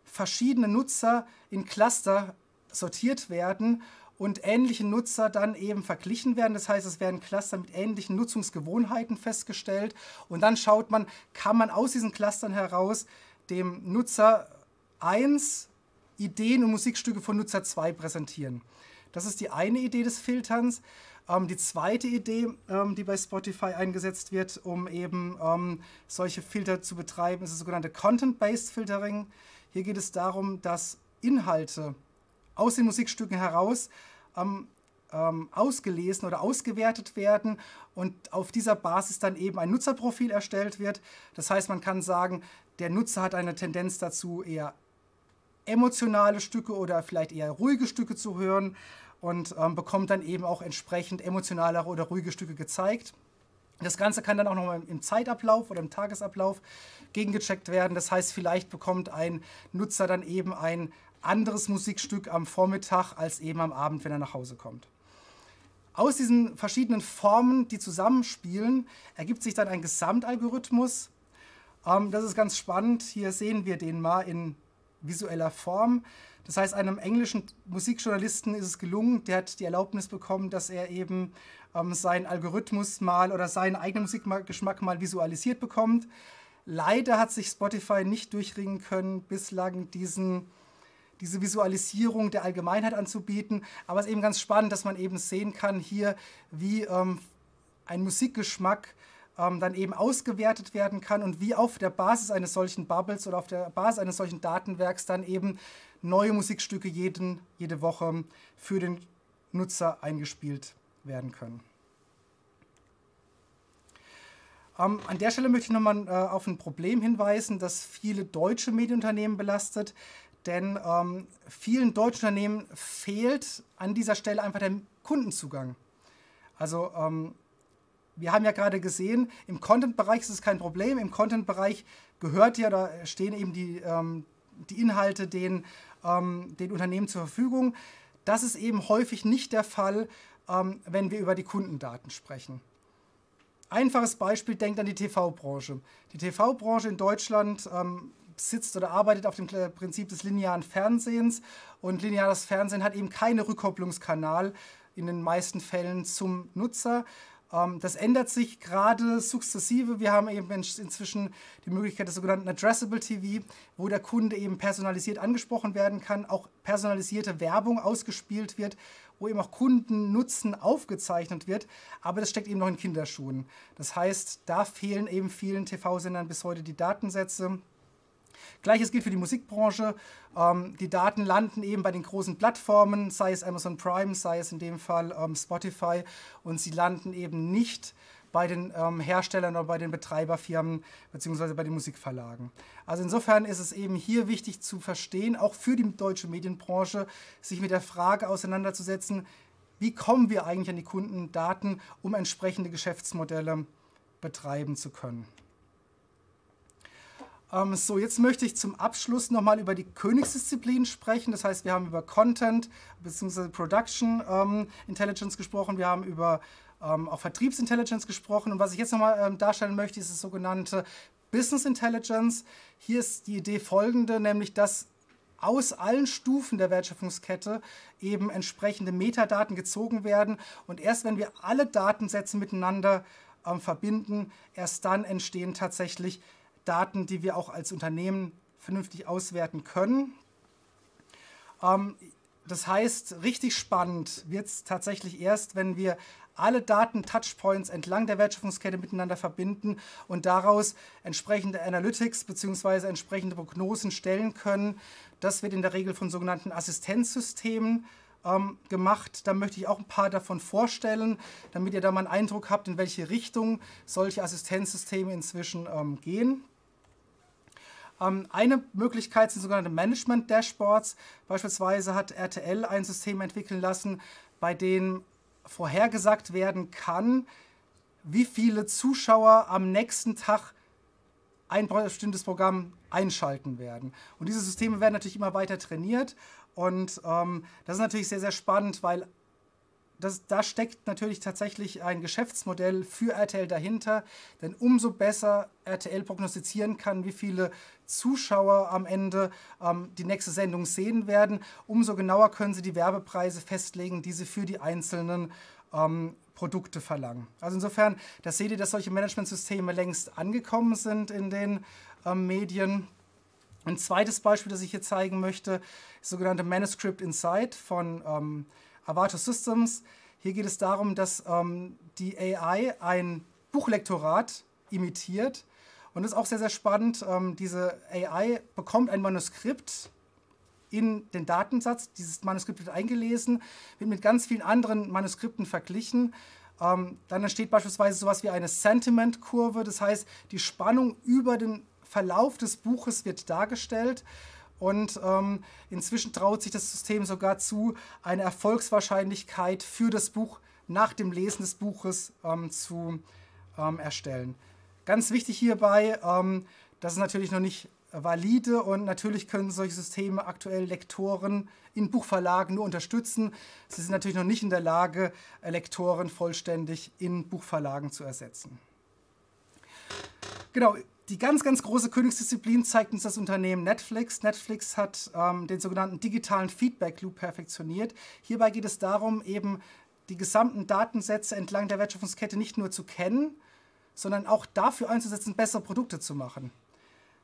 Speaker 2: verschiedene Nutzer in Cluster sortiert werden und ähnliche Nutzer dann eben verglichen werden. Das heißt, es werden Cluster mit ähnlichen Nutzungsgewohnheiten festgestellt und dann schaut man, kann man aus diesen Clustern heraus dem Nutzer 1 Ideen und Musikstücke von Nutzer 2 präsentieren. Das ist die eine Idee des Filterns. Ähm, die zweite Idee, ähm, die bei Spotify eingesetzt wird, um eben ähm, solche Filter zu betreiben, ist das sogenannte Content-Based Filtering. Hier geht es darum, dass Inhalte aus den Musikstücken heraus ähm, ähm, ausgelesen oder ausgewertet werden und auf dieser Basis dann eben ein Nutzerprofil erstellt wird. Das heißt, man kann sagen, der Nutzer hat eine Tendenz dazu, eher emotionale Stücke oder vielleicht eher ruhige Stücke zu hören und ähm, bekommt dann eben auch entsprechend emotionalere oder ruhige Stücke gezeigt. Das Ganze kann dann auch nochmal im Zeitablauf oder im Tagesablauf gegengecheckt werden. Das heißt, vielleicht bekommt ein Nutzer dann eben ein anderes Musikstück am Vormittag als eben am Abend, wenn er nach Hause kommt. aus diesen verschiedenen Formen, die zusammenspielen, ergibt sich dann ein Gesamtalgorithmus. Ähm, das ist ganz spannend. Hier sehen wir den mal in visueller Form. Das heißt, einem englischen Musikjournalisten ist es gelungen, der hat die Erlaubnis bekommen, dass er eben ähm, seinen Algorithmus mal oder seinen eigenen Musikgeschmack mal visualisiert bekommt. Leider hat sich Spotify nicht durchringen können, bislang diesen, diese Visualisierung der Allgemeinheit anzubieten. Aber es ist eben ganz spannend, dass man eben sehen kann hier, wie ähm, ein Musikgeschmack ähm, dann eben ausgewertet werden kann und wie auf der Basis eines solchen Bubbles oder auf der Basis eines solchen Datenwerks dann eben neue Musikstücke jeden, jede Woche für den Nutzer eingespielt werden können. Ähm, an der Stelle möchte ich nochmal äh, auf ein Problem hinweisen, das viele deutsche Medienunternehmen belastet. Denn ähm, vielen deutschen Unternehmen fehlt an dieser Stelle einfach der Kundenzugang. Also ähm, wir haben ja gerade gesehen, im Content-Bereich ist es kein Problem. Im Content-Bereich gehört ja, da stehen eben die, ähm, die Inhalte den, ähm, den Unternehmen zur Verfügung. Das ist eben häufig nicht der Fall, ähm, wenn wir über die Kundendaten sprechen. Einfaches Beispiel, denkt an die TV-Branche. Die TV-Branche in Deutschland ähm, sitzt oder arbeitet auf dem Prinzip des linearen Fernsehens und lineares Fernsehen hat eben keinen Rückkopplungskanal in den meisten Fällen zum Nutzer. Ähm, das ändert sich gerade sukzessive. Wir haben eben inzwischen die Möglichkeit des sogenannten Addressable TV, wo der Kunde eben personalisiert angesprochen werden kann, auch personalisierte Werbung ausgespielt wird wo eben auch Kundennutzen aufgezeichnet wird, aber das steckt eben noch in Kinderschuhen. Das heißt, da fehlen eben vielen TV-Sendern bis heute die Datensätze. Gleiches gilt für die Musikbranche. Ähm, die Daten landen eben bei den großen Plattformen, sei es Amazon Prime, sei es in dem Fall ähm, Spotify, und sie landen eben nicht bei den ähm, Herstellern oder bei den Betreiberfirmen bzw. bei den Musikverlagen. Also insofern ist es eben hier wichtig zu verstehen, auch für die deutsche Medienbranche, sich mit der Frage auseinanderzusetzen, wie kommen wir eigentlich an die Kundendaten, um entsprechende Geschäftsmodelle betreiben zu können. Ähm, so, jetzt möchte ich zum Abschluss nochmal über die Königsdisziplin sprechen. Das heißt, wir haben über Content bzw. Production ähm, Intelligence gesprochen, wir haben über ähm, auch Vertriebsintelligence gesprochen. Und was ich jetzt nochmal ähm, darstellen möchte, ist das sogenannte Business Intelligence. Hier ist die Idee folgende, nämlich dass aus allen Stufen der Wertschöpfungskette eben entsprechende Metadaten gezogen werden. Und erst wenn wir alle Datensätze miteinander ähm, verbinden, erst dann entstehen tatsächlich Daten, die wir auch als Unternehmen vernünftig auswerten können. Ähm, das heißt, richtig spannend wird es tatsächlich erst, wenn wir alle Daten-Touchpoints entlang der Wertschöpfungskette miteinander verbinden und daraus entsprechende Analytics bzw. entsprechende Prognosen stellen können. Das wird in der Regel von sogenannten Assistenzsystemen ähm, gemacht. Da möchte ich auch ein paar davon vorstellen, damit ihr da mal einen Eindruck habt, in welche Richtung solche Assistenzsysteme inzwischen ähm, gehen. Ähm, eine Möglichkeit sind sogenannte Management-Dashboards. Beispielsweise hat RTL ein System entwickeln lassen, bei dem vorhergesagt werden kann, wie viele Zuschauer am nächsten Tag ein bestimmtes Programm einschalten werden. Und diese Systeme werden natürlich immer weiter trainiert. Und ähm, das ist natürlich sehr, sehr spannend, weil das, da steckt natürlich tatsächlich ein Geschäftsmodell für RTL dahinter. Denn umso besser RTL prognostizieren kann, wie viele Zuschauer am Ende ähm, die nächste Sendung sehen werden, umso genauer können sie die Werbepreise festlegen, die sie für die einzelnen ähm, Produkte verlangen. Also insofern, da seht ihr, dass solche Managementsysteme längst angekommen sind in den ähm, Medien. Ein zweites Beispiel, das ich hier zeigen möchte, ist das sogenannte Manuscript Insight von ähm, Avato Systems. Hier geht es darum, dass ähm, die AI ein Buchlektorat imitiert. Und das ist auch sehr, sehr spannend. Ähm, diese AI bekommt ein Manuskript in den Datensatz. Dieses Manuskript wird eingelesen, wird mit ganz vielen anderen Manuskripten verglichen. Ähm, dann entsteht beispielsweise sowas wie eine Sentiment-Kurve. Das heißt, die Spannung über den Verlauf des Buches wird dargestellt. Und ähm, inzwischen traut sich das System sogar zu, eine Erfolgswahrscheinlichkeit für das Buch nach dem Lesen des Buches ähm, zu ähm, erstellen. Ganz wichtig hierbei, ähm, das ist natürlich noch nicht valide und natürlich können solche Systeme aktuell Lektoren in Buchverlagen nur unterstützen. Sie sind natürlich noch nicht in der Lage, Lektoren vollständig in Buchverlagen zu ersetzen. Genau, die ganz, ganz große Königsdisziplin zeigt uns das Unternehmen Netflix. Netflix hat ähm, den sogenannten digitalen Feedback Loop perfektioniert. Hierbei geht es darum, eben die gesamten Datensätze entlang der Wertschöpfungskette nicht nur zu kennen, sondern auch dafür einzusetzen, bessere Produkte zu machen.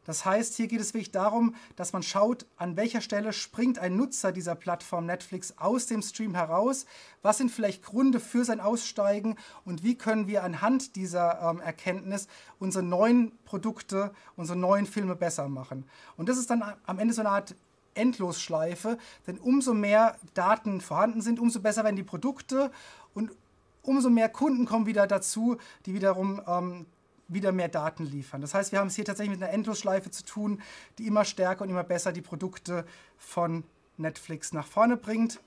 Speaker 2: Das heißt, hier geht es wirklich darum, dass man schaut, an welcher Stelle springt ein Nutzer dieser Plattform Netflix aus dem Stream heraus, was sind vielleicht Gründe für sein Aussteigen und wie können wir anhand dieser ähm, Erkenntnis unsere neuen Produkte, unsere neuen Filme besser machen. Und das ist dann am Ende so eine Art Endlosschleife, denn umso mehr Daten vorhanden sind, umso besser werden die Produkte und umso mehr Kunden kommen wieder dazu, die wiederum ähm, wieder mehr Daten liefern. Das heißt, wir haben es hier tatsächlich mit einer Endlosschleife zu tun, die immer stärker und immer besser die Produkte von Netflix nach vorne bringt.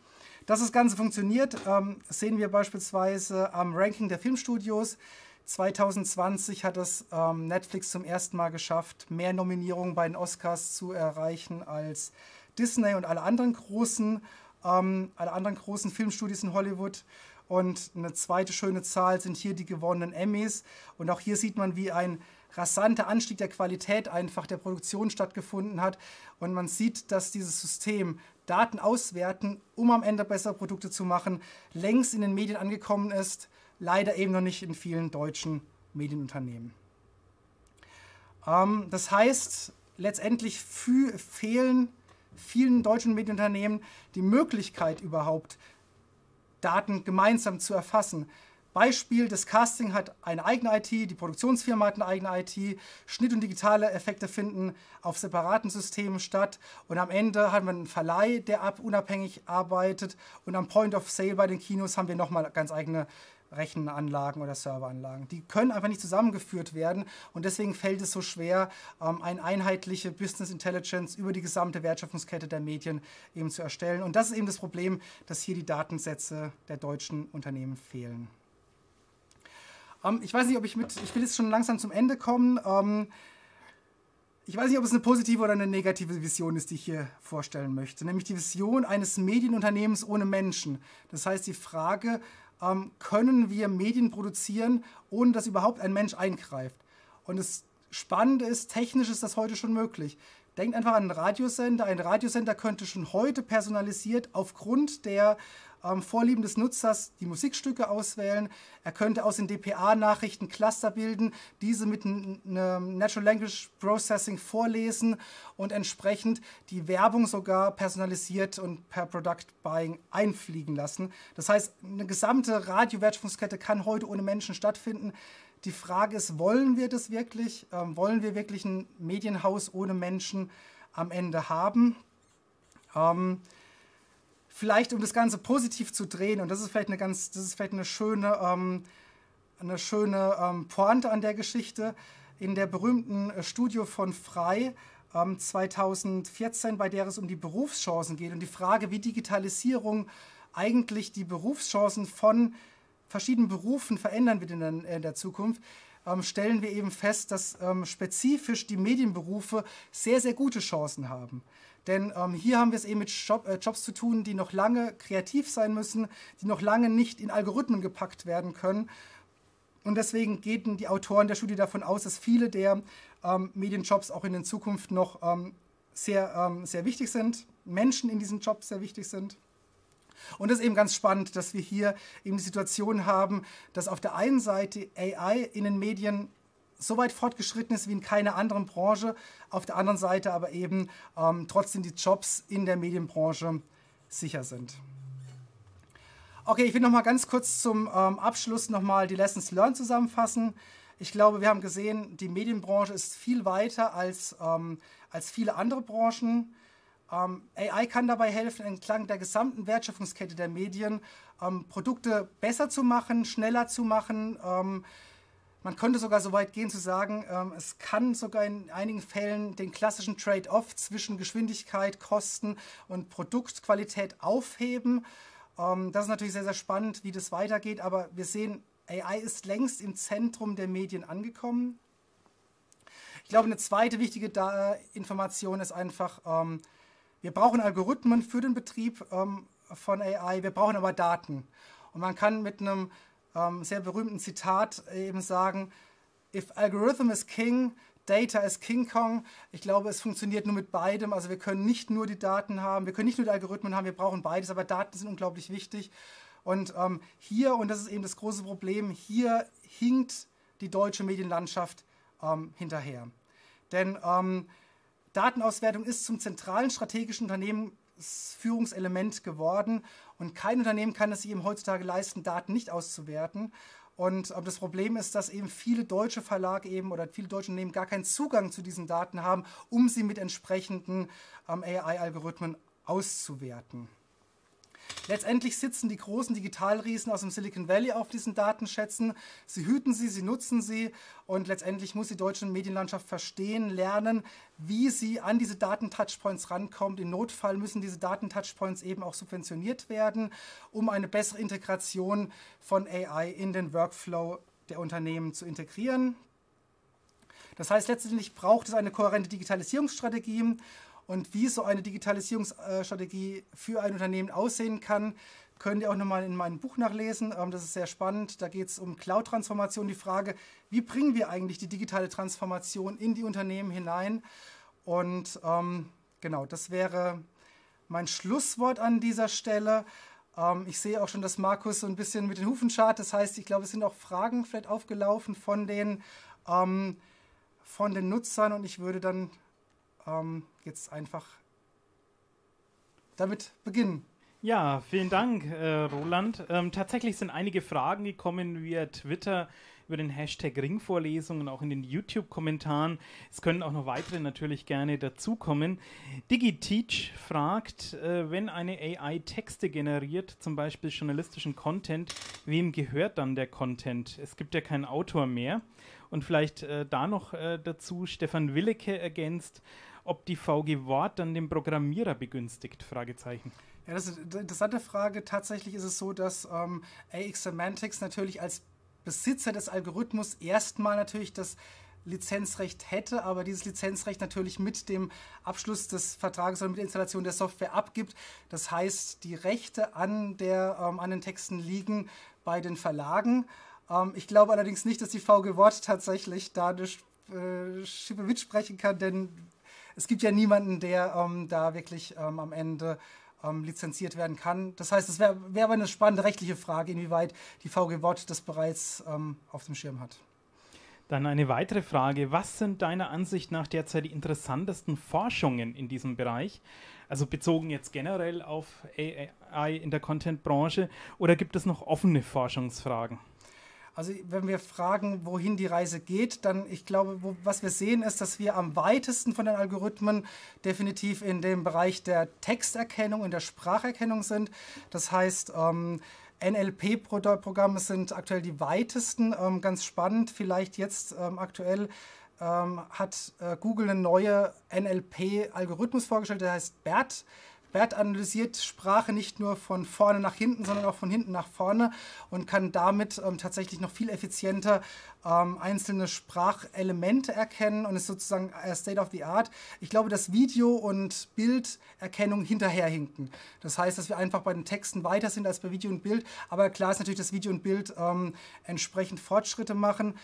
Speaker 2: Dass das Ganze funktioniert, ähm, sehen wir beispielsweise am Ranking der Filmstudios. 2020 hat es ähm, Netflix zum ersten Mal geschafft, mehr Nominierungen bei den Oscars zu erreichen als Disney und alle anderen großen, ähm, alle anderen großen Filmstudios in Hollywood. Und eine zweite schöne Zahl sind hier die gewonnenen Emmys. Und auch hier sieht man, wie ein rasanter Anstieg der Qualität einfach der Produktion stattgefunden hat. Und man sieht, dass dieses System Daten auswerten, um am Ende bessere Produkte zu machen, längst in den Medien angekommen ist. Leider eben noch nicht in vielen deutschen Medienunternehmen. Ähm, das heißt, letztendlich fehlen vielen deutschen Medienunternehmen die Möglichkeit überhaupt, Daten gemeinsam zu erfassen. Beispiel, das Casting hat eine eigene IT, die Produktionsfirma hat eine eigene IT, Schnitt und digitale Effekte finden auf separaten Systemen statt. Und am Ende haben wir einen Verleih, der ab unabhängig arbeitet. Und am Point of Sale bei den Kinos haben wir nochmal ganz eigene Rechenanlagen oder Serveranlagen. Die können einfach nicht zusammengeführt werden und deswegen fällt es so schwer, ähm, eine einheitliche Business Intelligence über die gesamte Wertschöpfungskette der Medien eben zu erstellen. Und das ist eben das Problem, dass hier die Datensätze der deutschen Unternehmen fehlen. Ähm, ich weiß nicht, ob ich mit, ich will jetzt schon langsam zum Ende kommen. Ähm, ich weiß nicht, ob es eine positive oder eine negative Vision ist, die ich hier vorstellen möchte, nämlich die Vision eines Medienunternehmens ohne Menschen. Das heißt, die Frage, ähm, können wir Medien produzieren, ohne dass überhaupt ein Mensch eingreift. Und das Spannende ist, technisch ist das heute schon möglich. Denkt einfach an einen Radiosender. Ein Radiosender könnte schon heute personalisiert aufgrund der ähm, Vorlieben des Nutzers die Musikstücke auswählen. Er könnte aus den DPA-Nachrichten Cluster bilden, diese mit einem Natural Language Processing vorlesen und entsprechend die Werbung sogar personalisiert und per Product Buying einfliegen lassen. Das heißt, eine gesamte Radiowertschöpfungskette kann heute ohne Menschen stattfinden. Die Frage ist, wollen wir das wirklich? Ähm, wollen wir wirklich ein Medienhaus ohne Menschen am Ende haben? Ähm, vielleicht um das Ganze positiv zu drehen, und das ist vielleicht eine ganz, das ist vielleicht eine schöne, ähm, eine schöne ähm, Pointe an der Geschichte, in der berühmten äh, Studio von Frei ähm, 2014, bei der es um die Berufschancen geht und die Frage, wie Digitalisierung eigentlich die Berufschancen von verschiedenen Berufen verändern wird in der, in der Zukunft, ähm, stellen wir eben fest, dass ähm, spezifisch die Medienberufe sehr, sehr gute Chancen haben. Denn ähm, hier haben wir es eben mit Job, äh, Jobs zu tun, die noch lange kreativ sein müssen, die noch lange nicht in Algorithmen gepackt werden können. Und deswegen gehen die Autoren der Studie davon aus, dass viele der ähm, Medienjobs auch in der Zukunft noch ähm, sehr, ähm, sehr wichtig sind, Menschen in diesen Jobs sehr wichtig sind. Und das ist eben ganz spannend, dass wir hier eben die Situation haben, dass auf der einen Seite AI in den Medien so weit fortgeschritten ist wie in keiner anderen Branche, auf der anderen Seite aber eben ähm, trotzdem die Jobs in der Medienbranche sicher sind. Okay, ich will noch mal ganz kurz zum ähm, Abschluss noch mal die Lessons Learned zusammenfassen. Ich glaube, wir haben gesehen, die Medienbranche ist viel weiter als, ähm, als viele andere Branchen. Ähm, AI kann dabei helfen, entlang der gesamten Wertschöpfungskette der Medien ähm, Produkte besser zu machen, schneller zu machen, ähm, man könnte sogar so weit gehen zu sagen, ähm, es kann sogar in einigen Fällen den klassischen Trade-off zwischen Geschwindigkeit, Kosten und Produktqualität aufheben. Ähm, das ist natürlich sehr, sehr spannend, wie das weitergeht, aber wir sehen, AI ist längst im Zentrum der Medien angekommen. Ich glaube, eine zweite wichtige da Information ist einfach, ähm, wir brauchen Algorithmen für den Betrieb von AI, wir brauchen aber Daten. Und man kann mit einem ähm, sehr berühmten Zitat eben sagen, if algorithm is king, Data is King Kong. Ich glaube, es funktioniert nur mit beidem. Also wir können nicht nur die Daten haben, wir können nicht nur die Algorithmen haben, wir brauchen beides, aber Daten sind unglaublich wichtig. Und ähm, hier, und das ist eben das große Problem, hier hinkt die deutsche Medienlandschaft ähm, hinterher. Denn ähm, Datenauswertung ist zum zentralen strategischen Unternehmensführungselement geworden und kein Unternehmen kann es eben heutzutage leisten, Daten nicht auszuwerten. Und äh, das Problem ist, dass eben viele deutsche Verlage eben oder viele deutsche Unternehmen gar keinen Zugang zu diesen Daten haben, um sie mit entsprechenden ähm, AI-Algorithmen auszuwerten. Letztendlich sitzen die großen Digitalriesen aus dem Silicon Valley auf diesen Datenschätzen. Sie hüten sie, sie nutzen sie und letztendlich muss die deutsche Medienlandschaft verstehen, lernen, wie sie an diese Datentouchpoints rankommt. Im Notfall müssen diese Datentouchpoints eben auch subventioniert werden, um eine bessere Integration von AI in den Workflow der Unternehmen zu integrieren. Das heißt, letztendlich braucht es eine kohärente Digitalisierungsstrategie und wie so eine Digitalisierungsstrategie für ein Unternehmen aussehen kann, könnt ihr auch nochmal in meinem Buch nachlesen. Ähm, das ist sehr spannend. Da geht es um Cloud-Transformation, die Frage, wie bringen wir eigentlich die digitale Transformation in die Unternehmen hinein? Und ähm, genau, das wäre mein Schlusswort an dieser Stelle. Ähm, ich sehe auch schon, dass Markus so ein bisschen mit den Hufen schart. Das heißt, ich glaube, es sind auch Fragen vielleicht aufgelaufen von den, ähm, von den Nutzern und ich würde dann ähm, jetzt einfach damit beginnen.
Speaker 1: Ja, vielen Dank, äh, Roland. Ähm, tatsächlich sind einige Fragen gekommen via Twitter über den Hashtag Ringvorlesung und auch in den YouTube-Kommentaren. Es können auch noch weitere natürlich gerne dazukommen. DigiTeach fragt, äh, wenn eine AI Texte generiert, zum Beispiel journalistischen Content, wem gehört dann der Content? Es gibt ja keinen Autor mehr. Und vielleicht äh, da noch äh, dazu, Stefan Willecke ergänzt, ob die VG Wort dann den Programmierer begünstigt? Fragezeichen.
Speaker 2: Ja, das ist eine interessante Frage. Tatsächlich ist es so, dass ähm, AX Semantics natürlich als Besitzer des Algorithmus erstmal natürlich das Lizenzrecht hätte, aber dieses Lizenzrecht natürlich mit dem Abschluss des Vertrages oder mit der Installation der Software abgibt. Das heißt, die Rechte an, der, ähm, an den Texten liegen bei den Verlagen. Ähm, ich glaube allerdings nicht, dass die VG Wort tatsächlich da eine äh, Schippe mitsprechen kann, denn es gibt ja niemanden, der ähm, da wirklich ähm, am Ende ähm, lizenziert werden kann. Das heißt, es wäre wär aber eine spannende rechtliche Frage, inwieweit die VG Wort das bereits ähm, auf dem Schirm hat.
Speaker 1: Dann eine weitere Frage. Was sind deiner Ansicht nach derzeit die interessantesten Forschungen in diesem Bereich? Also bezogen jetzt generell auf AI in der Content-Branche oder gibt es noch offene Forschungsfragen?
Speaker 2: Also wenn wir fragen, wohin die Reise geht, dann ich glaube, wo, was wir sehen ist, dass wir am weitesten von den Algorithmen definitiv in dem Bereich der Texterkennung, in der Spracherkennung sind. Das heißt, ähm, NLP-Programme sind aktuell die weitesten. Ähm, ganz spannend, vielleicht jetzt ähm, aktuell ähm, hat äh, Google eine neue NLP-Algorithmus vorgestellt, der heißt BERT. BERT analysiert Sprache nicht nur von vorne nach hinten, sondern auch von hinten nach vorne und kann damit ähm, tatsächlich noch viel effizienter ähm, einzelne Sprachelemente erkennen und ist sozusagen State of the Art. Ich glaube, dass Video- und Bilderkennung hinterherhinken. Das heißt, dass wir einfach bei den Texten weiter sind als bei Video und Bild. Aber klar ist natürlich, dass Video und Bild ähm, entsprechend Fortschritte machen.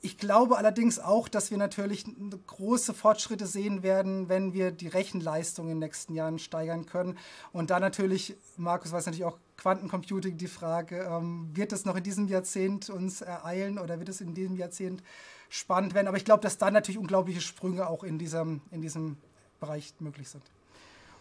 Speaker 2: Ich glaube allerdings auch, dass wir natürlich große Fortschritte sehen werden, wenn wir die Rechenleistung in den nächsten Jahren steigern können. Und da natürlich, Markus weiß natürlich auch Quantencomputing die Frage, ähm, wird es noch in diesem Jahrzehnt uns ereilen oder wird es in diesem Jahrzehnt spannend werden? Aber ich glaube, dass da natürlich unglaubliche Sprünge auch in diesem, in diesem Bereich möglich sind.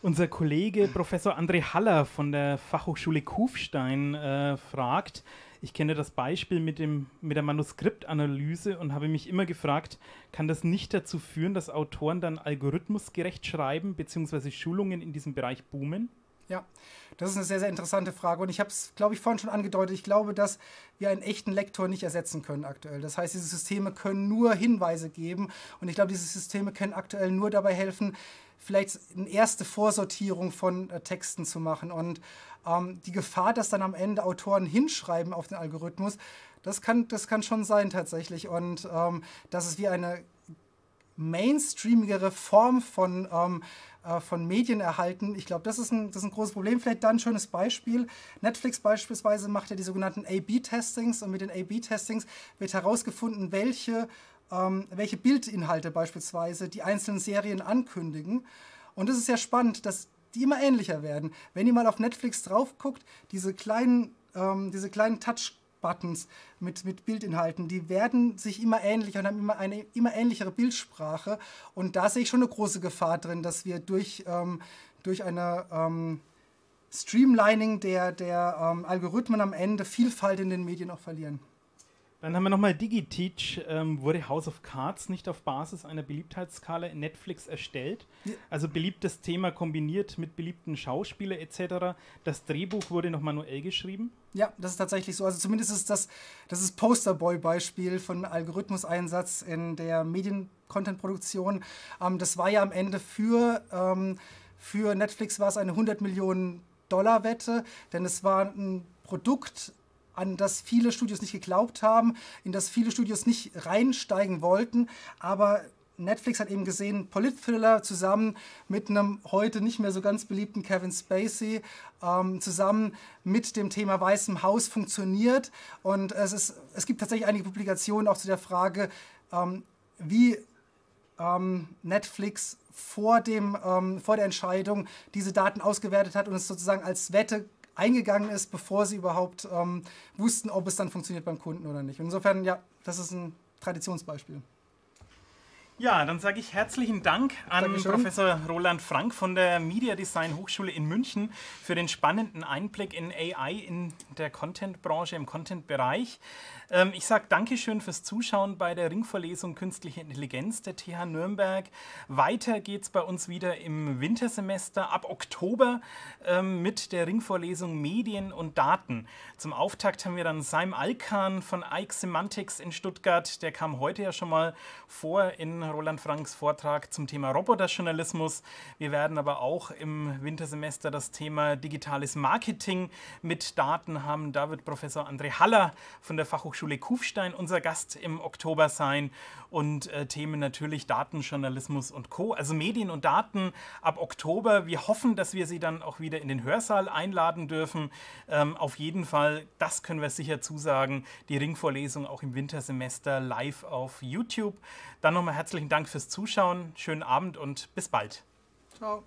Speaker 1: Unser Kollege Professor André Haller von der Fachhochschule Kufstein äh, fragt, ich kenne das Beispiel mit, dem, mit der Manuskriptanalyse und habe mich immer gefragt, kann das nicht dazu führen, dass Autoren dann algorithmusgerecht schreiben bzw. Schulungen in diesem Bereich boomen?
Speaker 2: Ja, das ist eine sehr, sehr interessante Frage. Und ich habe es, glaube ich, vorhin schon angedeutet. Ich glaube, dass wir einen echten Lektor nicht ersetzen können aktuell. Das heißt, diese Systeme können nur Hinweise geben. Und ich glaube, diese Systeme können aktuell nur dabei helfen, vielleicht eine erste Vorsortierung von äh, Texten zu machen. Und ähm, die Gefahr, dass dann am Ende Autoren hinschreiben auf den Algorithmus, das kann, das kann schon sein tatsächlich. Und ähm, dass es wie eine mainstreamigere Form von, ähm, äh, von Medien erhalten. Ich glaube, das, ist ein, das ist ein großes Problem. Vielleicht da ein schönes Beispiel. Netflix beispielsweise macht ja die sogenannten A-B-Testings und mit den A-B-Testings wird herausgefunden, welche, ähm, welche Bildinhalte beispielsweise die einzelnen Serien ankündigen. Und es ist sehr spannend, dass die immer ähnlicher werden. Wenn ihr mal auf Netflix drauf guckt, diese kleinen, ähm, diese kleinen Touch- Buttons mit, mit Bildinhalten, die werden sich immer ähnlicher und haben immer eine immer ähnlichere Bildsprache. Und da sehe ich schon eine große Gefahr drin, dass wir durch, ähm, durch eine ähm, Streamlining der, der ähm, Algorithmen am Ende Vielfalt in den Medien auch verlieren.
Speaker 1: Dann haben wir nochmal DigiTeach. Ähm, wurde House of Cards nicht auf Basis einer Beliebtheitsskala in Netflix erstellt? Ja. Also beliebtes Thema kombiniert mit beliebten Schauspielern etc. Das Drehbuch wurde noch manuell geschrieben?
Speaker 2: Ja, das ist tatsächlich so. Also zumindest ist das das ist Posterboy-Beispiel von Algorithmuseinsatz in der Medien-Content-Produktion. Ähm, das war ja am Ende für, ähm, für Netflix war es eine 100 Millionen Dollar Wette, denn es war ein Produkt, an das viele Studios nicht geglaubt haben, in das viele Studios nicht reinsteigen wollten. Aber Netflix hat eben gesehen, Politthriller zusammen mit einem heute nicht mehr so ganz beliebten Kevin Spacey, ähm, zusammen mit dem Thema Weißem Haus funktioniert. Und es, ist, es gibt tatsächlich einige Publikationen auch zu der Frage, ähm, wie ähm, Netflix vor, dem, ähm, vor der Entscheidung diese Daten ausgewertet hat und es sozusagen als Wette eingegangen ist, bevor sie überhaupt ähm, wussten, ob es dann funktioniert beim Kunden oder nicht. Und insofern, ja, das ist ein Traditionsbeispiel.
Speaker 1: Ja, dann sage ich herzlichen Dank an Dankeschön. Professor Roland Frank von der Media Design Hochschule in München für den spannenden Einblick in AI in der Content-Branche, im Content-Bereich. Ähm, ich sage Dankeschön fürs Zuschauen bei der Ringvorlesung Künstliche Intelligenz der TH Nürnberg. Weiter geht es bei uns wieder im Wintersemester ab Oktober ähm, mit der Ringvorlesung Medien und Daten. Zum Auftakt haben wir dann Saim Alkan von Ike Semantics in Stuttgart. Der kam heute ja schon mal vor in Roland Franks Vortrag zum Thema Roboterjournalismus. Wir werden aber auch im Wintersemester das Thema digitales Marketing mit Daten haben. Da wird Professor André Haller von der Fachhochschule Kufstein unser Gast im Oktober sein und äh, Themen natürlich Datenjournalismus und Co. Also Medien und Daten ab Oktober. Wir hoffen, dass wir Sie dann auch wieder in den Hörsaal einladen dürfen. Ähm, auf jeden Fall, das können wir sicher zusagen, die Ringvorlesung auch im Wintersemester live auf YouTube. Dann nochmal herzlichen Dank fürs Zuschauen, schönen Abend und bis bald. Ciao.